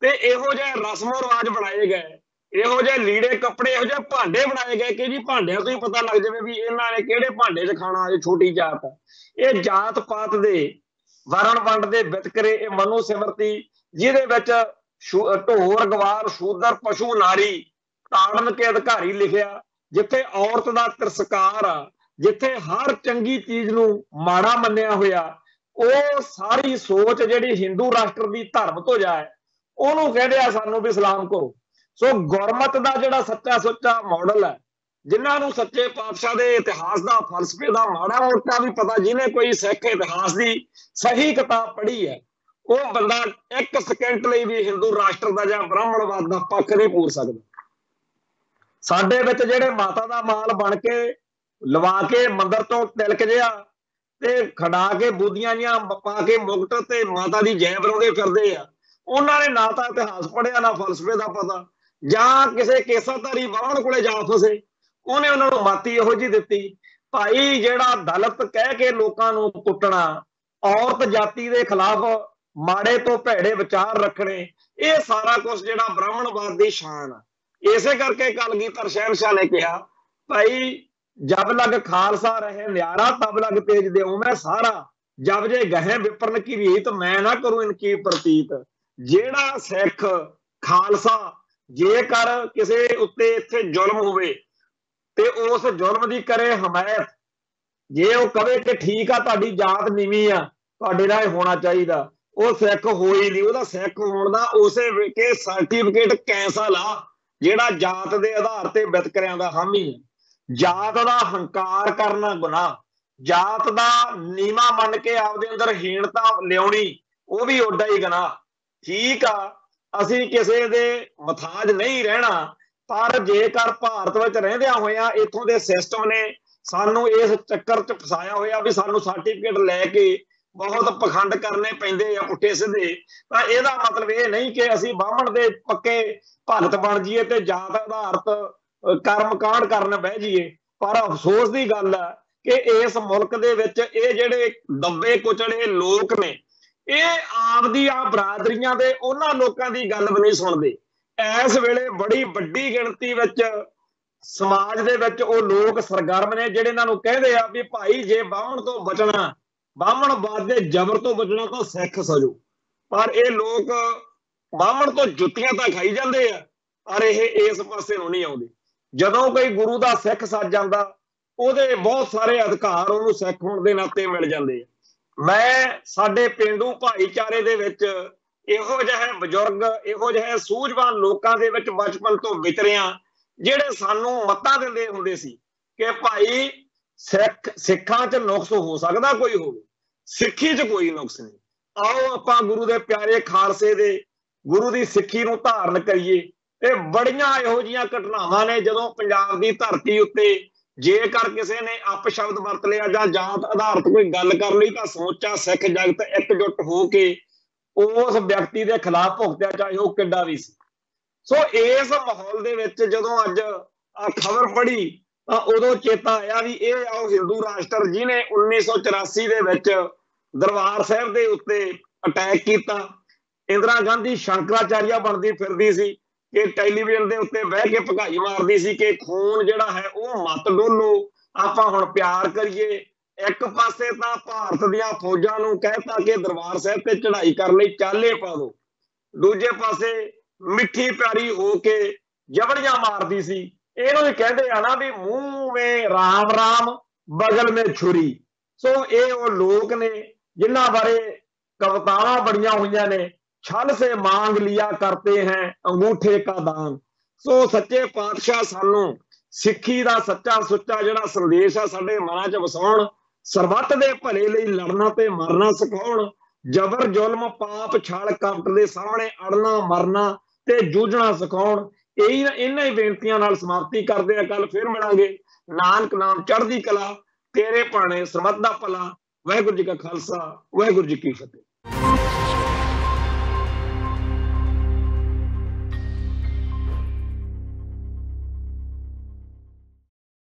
ਤੇ ਇਹੋ ਜਿਹੇ ਰਸਮੋ ਰਿਵਾਜ ਬਣਾਏ ਗਏ। ਇਹੋ ਜਿਹੇ ਲੀੜੇ, ਕੱਪੜੇ, ਇਹੋ ਜਿਹੇ ਭਾਂਡੇ ਬਣਾਏ ਗਏ ਕਿ ਜੀ ਭਾਂਡਿਆਂ ਤੋਂ ਹੀ ਪਤਾ ਲੱਗ ਜਾਵੇ ਵੀ ਇਹਨਾਂ ਨੇ ਕਿਹੜੇ ਭਾਂਡੇ 'ਚ ਖਾਣਾ ਇਹ ਛੋਟੀ ਜਾਤ ਇਹ ਜਾਤ ਪਾਤ ਦੇ ਵਰਣ ਵੰਡ ਦੇ ਵਿਤਕਰੇ, ਇਹ ਮਨੂ ਸਿਮਰਤੀ ਜਿਹਦੇ ਵਿੱਚ ਢੋਰ, ਗਵਾਰ, ਸ਼ੂਦਰ, ਪਸ਼ੂ, ਨਾਰੀ, ਤਾੜਨ ਕੇ ਅਧਿਕਾਰੀ ਲਿਖਿਆ, ਜਿੱਥੇ ਔਰਤ ਦਾ ਤਿਰਸਕਾਰ ਆ ਜਿੱਥੇ ਹਰ ਚੰਗੀ ਚੀਜ਼ ਨੂੰ ਮਾੜਾ ਮੰਨਿਆ ਹੋਇਆ, ਉਹ ਸਾਰੀ ਸੋਚ ਜਿਹੜੀ ਹਿੰਦੂ ਰਾਸ਼ਟਰ ਦੀ ਧਰਮ ਤੋਂ ਜਾਏ, ਉਹਨੂੰ ਕਹਿੰਦੇ ਆ ਸਾਨੂੰ ਵੀ ਸਲਾਮ ਕਰੋ। ਸੋ ਗੁਰਮਤ ਦਾ ਜਿਹੜਾ ਸੱਚਾ ਸੁੱਚਾ ਮਾਡਲ ਹੈ, ਜਿਨ੍ਹਾਂ ਨੂੰ ਸੱਚੇ ਪਾਤਸ਼ਾਹ ਦੇ ਇਤਿਹਾਸ ਦਾ, ਫਲਸਫੇ ਦਾ ਮਾੜਾ ਮੋਟਾ ਵੀ ਪਤਾ, ਜਿਹਨੇ ਕੋਈ ਸਿੱਖ ਇਤਿਹਾਸ ਦੀ ਸਹੀ ਕਿਤਾਬ ਪੜ੍ਹੀ ਹੈ, ਉਹ ਬੰਦਾ ਇੱਕ ਸਕਿੰਟ ਲਈ ਵੀ ਹਿੰਦੂ ਰਾਸ਼ਟਰ ਦਾ ਜਾਂ ਬ੍ਰਾਹਮਣਵਾਦ ਦਾ ਪੱਖ ਨਹੀਂ ਪੂਰ ਸਕਦਾ। ਸਾਡੇ ਵਿੱਚ ਜਿਹੜੇ ਮਾਤਾ ਦਾ ਮਾਲ ਬਣ ਕੇ ਲਵਾ ਕੇ ਮੰਦਰ ਤੋਂ ਤਿਲਕ ਜਿਆ ਤੇ ਖੜਾ ਕੇ ਬੂਦੀਆਂ ਜੀਆਂ ਪਾ ਕੇ ਮੁਕਟ ਤੇ ਮਾਤਾ ਦੀ ਜੈ ਬਰੋਦੇ ਫਿਰਦੇ ਆ। ਉਹਨਾਂ ਨੇ ਨਾ ਤਾਂ ਇਤਿਹਾਸ ਪੜ੍ਹਿਆ, ਨਾ ਫਲਸਫੇ ਦਾ ਪਤਾ, ਜਾਂ ਕਿਸੇ ਕੇਸਾਧਾਰੀ ਬਾਹਣ ਕੋਲੇ ਜਾ ਫਸੇ। ਉਹਨੇ ਉਹਨਾਂ ਨੂੰ ਮਾਤੀ ਇਹੋ ਜੀ ਦਿੱਤੀ, ਭਾਈ ਜਿਹੜਾ ਦਲਤ ਕਹਿ ਕੇ ਲੋਕਾਂ ਨੂੰ ਕੁੱਟਣਾ, ਔਰਤ ਜਾਤੀ ਦੇ ਖਿਲਾਫ ਮਾੜੇ ਤੋਂ ਭੈੜੇ ਵਿਚਾਰ ਰੱਖਣੇ, ਇਹ ਸਾਰਾ ਕੁਝ ਜਿਹੜਾ ਬ੍ਰਾਹਮਣਵਾਦ ਦੀ ਸ਼ਾਨ ਆ। ਇਸੇ ਕਰਕੇ ਕਲਗੀਧਰ ਸ਼ਹਿਨशाह ਨੇ ਕਿਹਾ, ਭਾਈ ਜਬ ਲਗ ਖਾਲਸਾ ਰਹੇ ਨਿਆਰਾ, ਤਬ ਲਗ ਤੇਜ ਦੇਉ ਮੈਂ ਸਾਰਾ। ਜਬ ਜੇ ਗਹਿ ਵਿਪਰਨ ਕੀ ਰੀਤ, ਮੈਂ ਨਾ ਕਰੂੰ ਇਨਕੀ ਪ੍ਰਤੀਤ। ਜਿਹੜਾ ਸਿੱਖ ਖਾਲਸਾ, ਜੇਕਰ ਕਿਸੇ ਉੱਤੇ ਇੱਥੇ ਜ਼ੁਲਮ ਹੋਵੇ, ਤੇ ਉਸ ਜ਼ੁਲਮ ਦੀ ਕਰੇ ਹਮਾਇਤ। ਜੇ ਉਹ ਕਵੇ ਕਿ ਠੀਕ ਆ, ਤੁਹਾਡੀ ਜਾਤ ਨੀਵੀਂ ਆ, ਤੁਹਾਡੇ ਨਾਲ ਹੋਣਾ ਚਾਹੀਦਾ। ਉਹ ਸਿੱਖ ਹੋਈ ਨਹੀਂ, ਉਹਦਾ ਸਿੱਖ ਹੋਣ ਦਾ ਉਸੇ ਕੇ ਸਰਟੀਫਿਕੇਟ ਕੈਂਸਲ ਆ, ਜਿਹੜਾ ਜਾਤ ਦੇ ਆਧਾਰ ਤੇ ਵਿਤਕਰਿਆਂ ਦਾ ਹਾਮੀ ਹੈ ਜਾਤ ਦਾ ਹੰਕਾਰ ਕਰਨਾ ਗੁਨਾਹ, ਜਾਤ ਦਾ ਨੀਮਾ ਮੰਨ ਕੇ ਆਪਦੇ ਅੰਦਰ ਹੀਣਤਾ ਲਿਆਉਣੀ, ਉਹ ਵੀ ਓਡਾ ਹੀ ਗੁਨਾਹ। ਠੀਕ ਆ, ਅਸੀਂ ਕਿਸੇ ਦੇ ਮਥਾਜ ਨਹੀਂ ਰਹਿਣਾ, ਪਰ ਜੇਕਰ ਭਾਰਤ ਵਿੱਚ ਰਹਿੰਦਿਆਂ ਹੋਇਆਂ ਇਥੋਂ ਦੇ ਸਿਸਟਮ ਨੇ ਸਾਨੂੰ ਇਸ ਚੱਕਰ 'ਚ ਫਸਾਇਆ ਹੋਇਆ ਵੀ ਸਾਨੂੰ ਸਰਟੀਫਿਕੇਟ ਲੈ ਕੇ ਬਹੁਤ ਪਖੰਡ ਕਰਨੇ ਪੈਂਦੇ ਆ ਪੁੱਠੇ ਸਿੱਧੇ, ਤਾਂ ਇਹਦਾ ਮਤਲਬ ਇਹ ਨਹੀਂ ਕਿ ਅਸੀਂ ਬਾਹਮਣ ਦੇ ਪੱਕੇ ਭਗਤ ਬਣ ਜਾਈਏ ਤੇ ਜਾਤ ਆਧਾਰਤ ਕਰਮ ਕਾਂਡ ਕਰਨ ਬਹਿ ਜਾਈਏ। ਪਰ ਅਫਸੋਸ ਦੀ ਗੱਲ ਆ ਕਿ ਇਸ ਮੁਲਕ ਦੇ ਵਿੱਚ ਇਹ ਜਿਹੜੇ ਦੱਬੇ ਕੁਚੜੇ ਲੋਕ ਨੇ, ਇਹ ਆਪਦੀ ਆ ਬਰਾਦਰੀਆਂ ਦੇ ਉਹਨਾਂ ਲੋਕਾਂ ਦੀ ਗੱਲ ਵੀ ਨਹੀਂ ਸੁਣਦੇ। ਇਸ ਵੇਲੇ ਬੜੀ ਵੱਡੀ ਗਿਣਤੀ ਵਿੱਚ ਸਮਾਜ ਦੇ ਵਿੱਚ ਉਹ ਲੋਕ ਸਰਗਰਮ ਨੇ ਜਿਹੜੇ ਇਹਨਾਂ ਨੂੰ ਕਹਿੰਦੇ ਆ ਵੀ ਭਾਈ ਜੇ ਬਾਹਮਣ ਤੋਂ ਬਚਣਾ ਬਾਹਮਣਵਾਦ ਦੇ ਜ਼ਬਰ ਤੋਂ ਬਚਣਾ ਤਾਂ ਸਿੱਖ ਸਜੋ। ਪਰ ਇਹ ਲੋਕ ਬਾਹਮਣ ਤੋਂ ਜੁੱਤੀਆਂ ਤਾਂ ਖਾਈ ਜਾਂਦੇ ਆ, ਪਰ ਇਹ ਇਸ ਪਾਸੇ ਨੂੰ ਨਹੀਂ ਆਉਂਦੇ। ਜਦੋਂ ਕੋਈ ਗੁਰੂ ਦਾ ਸਿੱਖ ਸੱਜ ਜਾਂਦਾ, ਉਹਦੇ ਬਹੁਤ ਸਾਰੇ ਅਧਿਕਾਰ ਉਹਨੂੰ ਸਿੱਖ ਹੋਣ ਦੇ ਨਾਤੇ ਮਿਲ ਜਾਂਦੇ ਆ। ਮੈਂ ਸਾਡੇ ਪਿੰਡੂ ਭਾਈਚਾਰੇ ਦੇ ਵਿੱਚ ਇਹੋ ਜਿਹੇ ਬਜ਼ੁਰਗ, ਇਹੋ ਜਿਹੇ ਸੂਝਵਾਨ ਲੋਕਾਂ ਦੇ ਵਿੱਚ ਬਚਪਨ ਤੋਂ ਵਿਚਰਿਆ ਜਿਹੜੇ ਸਾਨੂੰ ਮੱਤਾਂ ਦਿੰਦੇ ਹੁੰਦੇ ਸੀ ਕਿ ਭਾਈ ਸਿੱਖ, ਸਿੱਖਾਂ 'ਚ ਨੁਕਸ ਹੋ ਸਕਦਾ ਕੋਈ ਹੋਵੇ, ਸਿੱਖੀ 'ਚ ਕੋਈ ਨੁਕਸ ਨਹੀਂ। ਆਓ ਆਪਾਂ ਗੁਰੂ ਦੇ ਪਿਆਰੇ ਖਾਲਸੇ ਦੇ, ਗੁਰੂ ਦੀ ਸਿੱਖੀ ਨੂੰ ਧਾਰਨ ਕਰੀਏ। ਤੇ ਬੜੀਆਂ ਇਹੋ ਜੀਆਂ ਘਟਨਾਵਾਂ ਨੇ ਜਦੋਂ ਪੰਜਾਬ ਦੀ ਧਰਤੀ ਉੱਤੇ ਜੇਕਰ ਕਿਸੇ ਨੇ ਅਪ ਸ਼ਬਦ ਵਰਤ ਲਿਆ ਜਾਂ ਜਾਤ ਆਧਾਰਿਤ ਕੋਈ ਗੱਲ ਕਰ ਲਈ ਤਾਂ ਸੋਚਾ ਸਿੱਖ ਜਗਤ ਇਕਜੁੱਟ ਹੋ ਕੇ ਉਸ ਵਿਅਕਤੀ ਦੇ ਖਿਲਾਫ ਭੁਗਤਿਆ, ਚਾਹੇ ਉਹ ਕਿੱਡਾ ਵੀ ਸੀ। ਸੋ ਇਸ ਮਾਹੌਲ ਦੇ ਵਿੱਚ ਜਦੋਂ ਅੱਜ ਆ ਖਬਰ ਪੜੀ ਤਾਂ ਉਦੋਂ ਚੇਤਾ ਆਇਆ ਵੀ ਇਹ ਆ ਉਹ ਹਿੰਦੂ ਰਾਸ਼ਟਰ ਜਿਹਨੇ 1984 ਦੇ ਵਿੱਚ ਦਰਬਾਰ ਸਾਹਿਬ ਦੇ ਉੱਤੇ ਅਟੈਕ ਕੀਤਾ। ਇੰਦਰਾ ਗਾਂਧੀ ਸ਼ੰਕਰਾਚਾਰੀਆ ਬਣਦੀ ਫਿਰਦੀ ਸੀ। ਕਿ ਟੈਲੀਵਿਜ਼ਨ ਦੇ ਉੱਤੇ ਬਹਿ ਕੇ ਭਗਾਈ ਮਾਰਦੀ ਸੀ ਕਿ ਖੂਨ ਜਿਹੜਾ ਹੈ ਉਹ ਮਤ ਡੋਲੋ। ਆਪਾਂ ਹੁਣ ਪਿਆਰ ਕਰੀਏ। ਇੱਕ ਪਾਸੇ ਤਾਂ ਭਾਰਤ ਦੀਆਂ ਫੌਜਾਂ ਨੂੰ ਕਹਿਤਾ ਕਿ ਦਰਬਾਰ ਸਾਹਿਬ ਤੇ ਚੜ੍ਹਾਈ ਕਰਨ ਲਈ ਚਾਲੇ ਪਾ ਦਿਓ ਦੂਜੇ ਪਾਸੇ ਮਿੱਠੀ ਪਿਆਰੀ ਹੋ ਕੇ ਜਬੜੀਆਂ ਮਾਰਦੀ ਸੀ। ਇਹਨੂੰ ਵੀ ਕਹਿੰਦੇ ਆ ਨਾ ਵੀ ਮੂੰਹ ਵਿੱਚ ਰਾਮ ਰਾਮ, ਬਗਲ ਵਿੱਚ ਛੁਰੀ। ਸੋ ਇਹ ਉਹ ਲੋਕ ਨੇ ਜਿਨ੍ਹਾਂ ਬਾਰੇ ਕਵਿਤਾਵਾਂ ਬੜੀਆਂ ਹੋਈਆਂ ਨੇ। ਛਲ ਸੇ ਮੰਗ ਲਿਆ ਕਰਤੇ ਹੈ, ਅੰਗੂਠੇ ਕਾ ਦਾਨ। ਸੋ ਸੱਚੇ ਪਾਤਸ਼ਾਹ ਸਾਨੂੰ ਸਿੱਖੀ ਦਾ ਸੱਚਾ ਸੁੱਚਾ ਜਿਹੜਾ ਸੰਦੇਸ਼ ਆ ਸਾਡੇ ਮਨਾਂ 'ਚ ਵਸਾਉਣ, ਸਰਬੱਤ ਦੇ ਭਲੇ ਲਈ ਲੜਨਾ ਤੇ ਮਰਨਾ ਸਿਖਾਉਣ, ਜ਼ਬਰ ਜ਼ੁਲਮ, ਪਾਪ, ਛਲ, ਕਪਟ ਦੇ ਸਾਹਮਣੇ ਅੜਨਾ, ਮਰਨਾ ਤੇ ਜੂਝਣਾ ਸਿਖਾਉਣ, ਇਹੀ ਇਹਨਾਂ ਹੀ ਬੇਨਤੀਆਂ ਨਾਲ ਸਮਾਪਤੀ ਕਰਦੇ ਆ ਕੱਲ ਫਿਰ ਮਿਲਾਂਗੇ। ਨਾਨਕ ਨਾਮ ਚੜ੍ਹਦੀ ਕਲਾ, ਤੇਰੇ ਭਾਣੇ ਸਰਬੱਤ ਦਾ ਭਲਾ। ਵਾਹਿਗੁਰੂ ਜੀ ਕਾ ਖਾਲਸਾ, ਵਾਹਿਗੁਰੂ ਜੀ ਕੀ ਫਤਿਹ।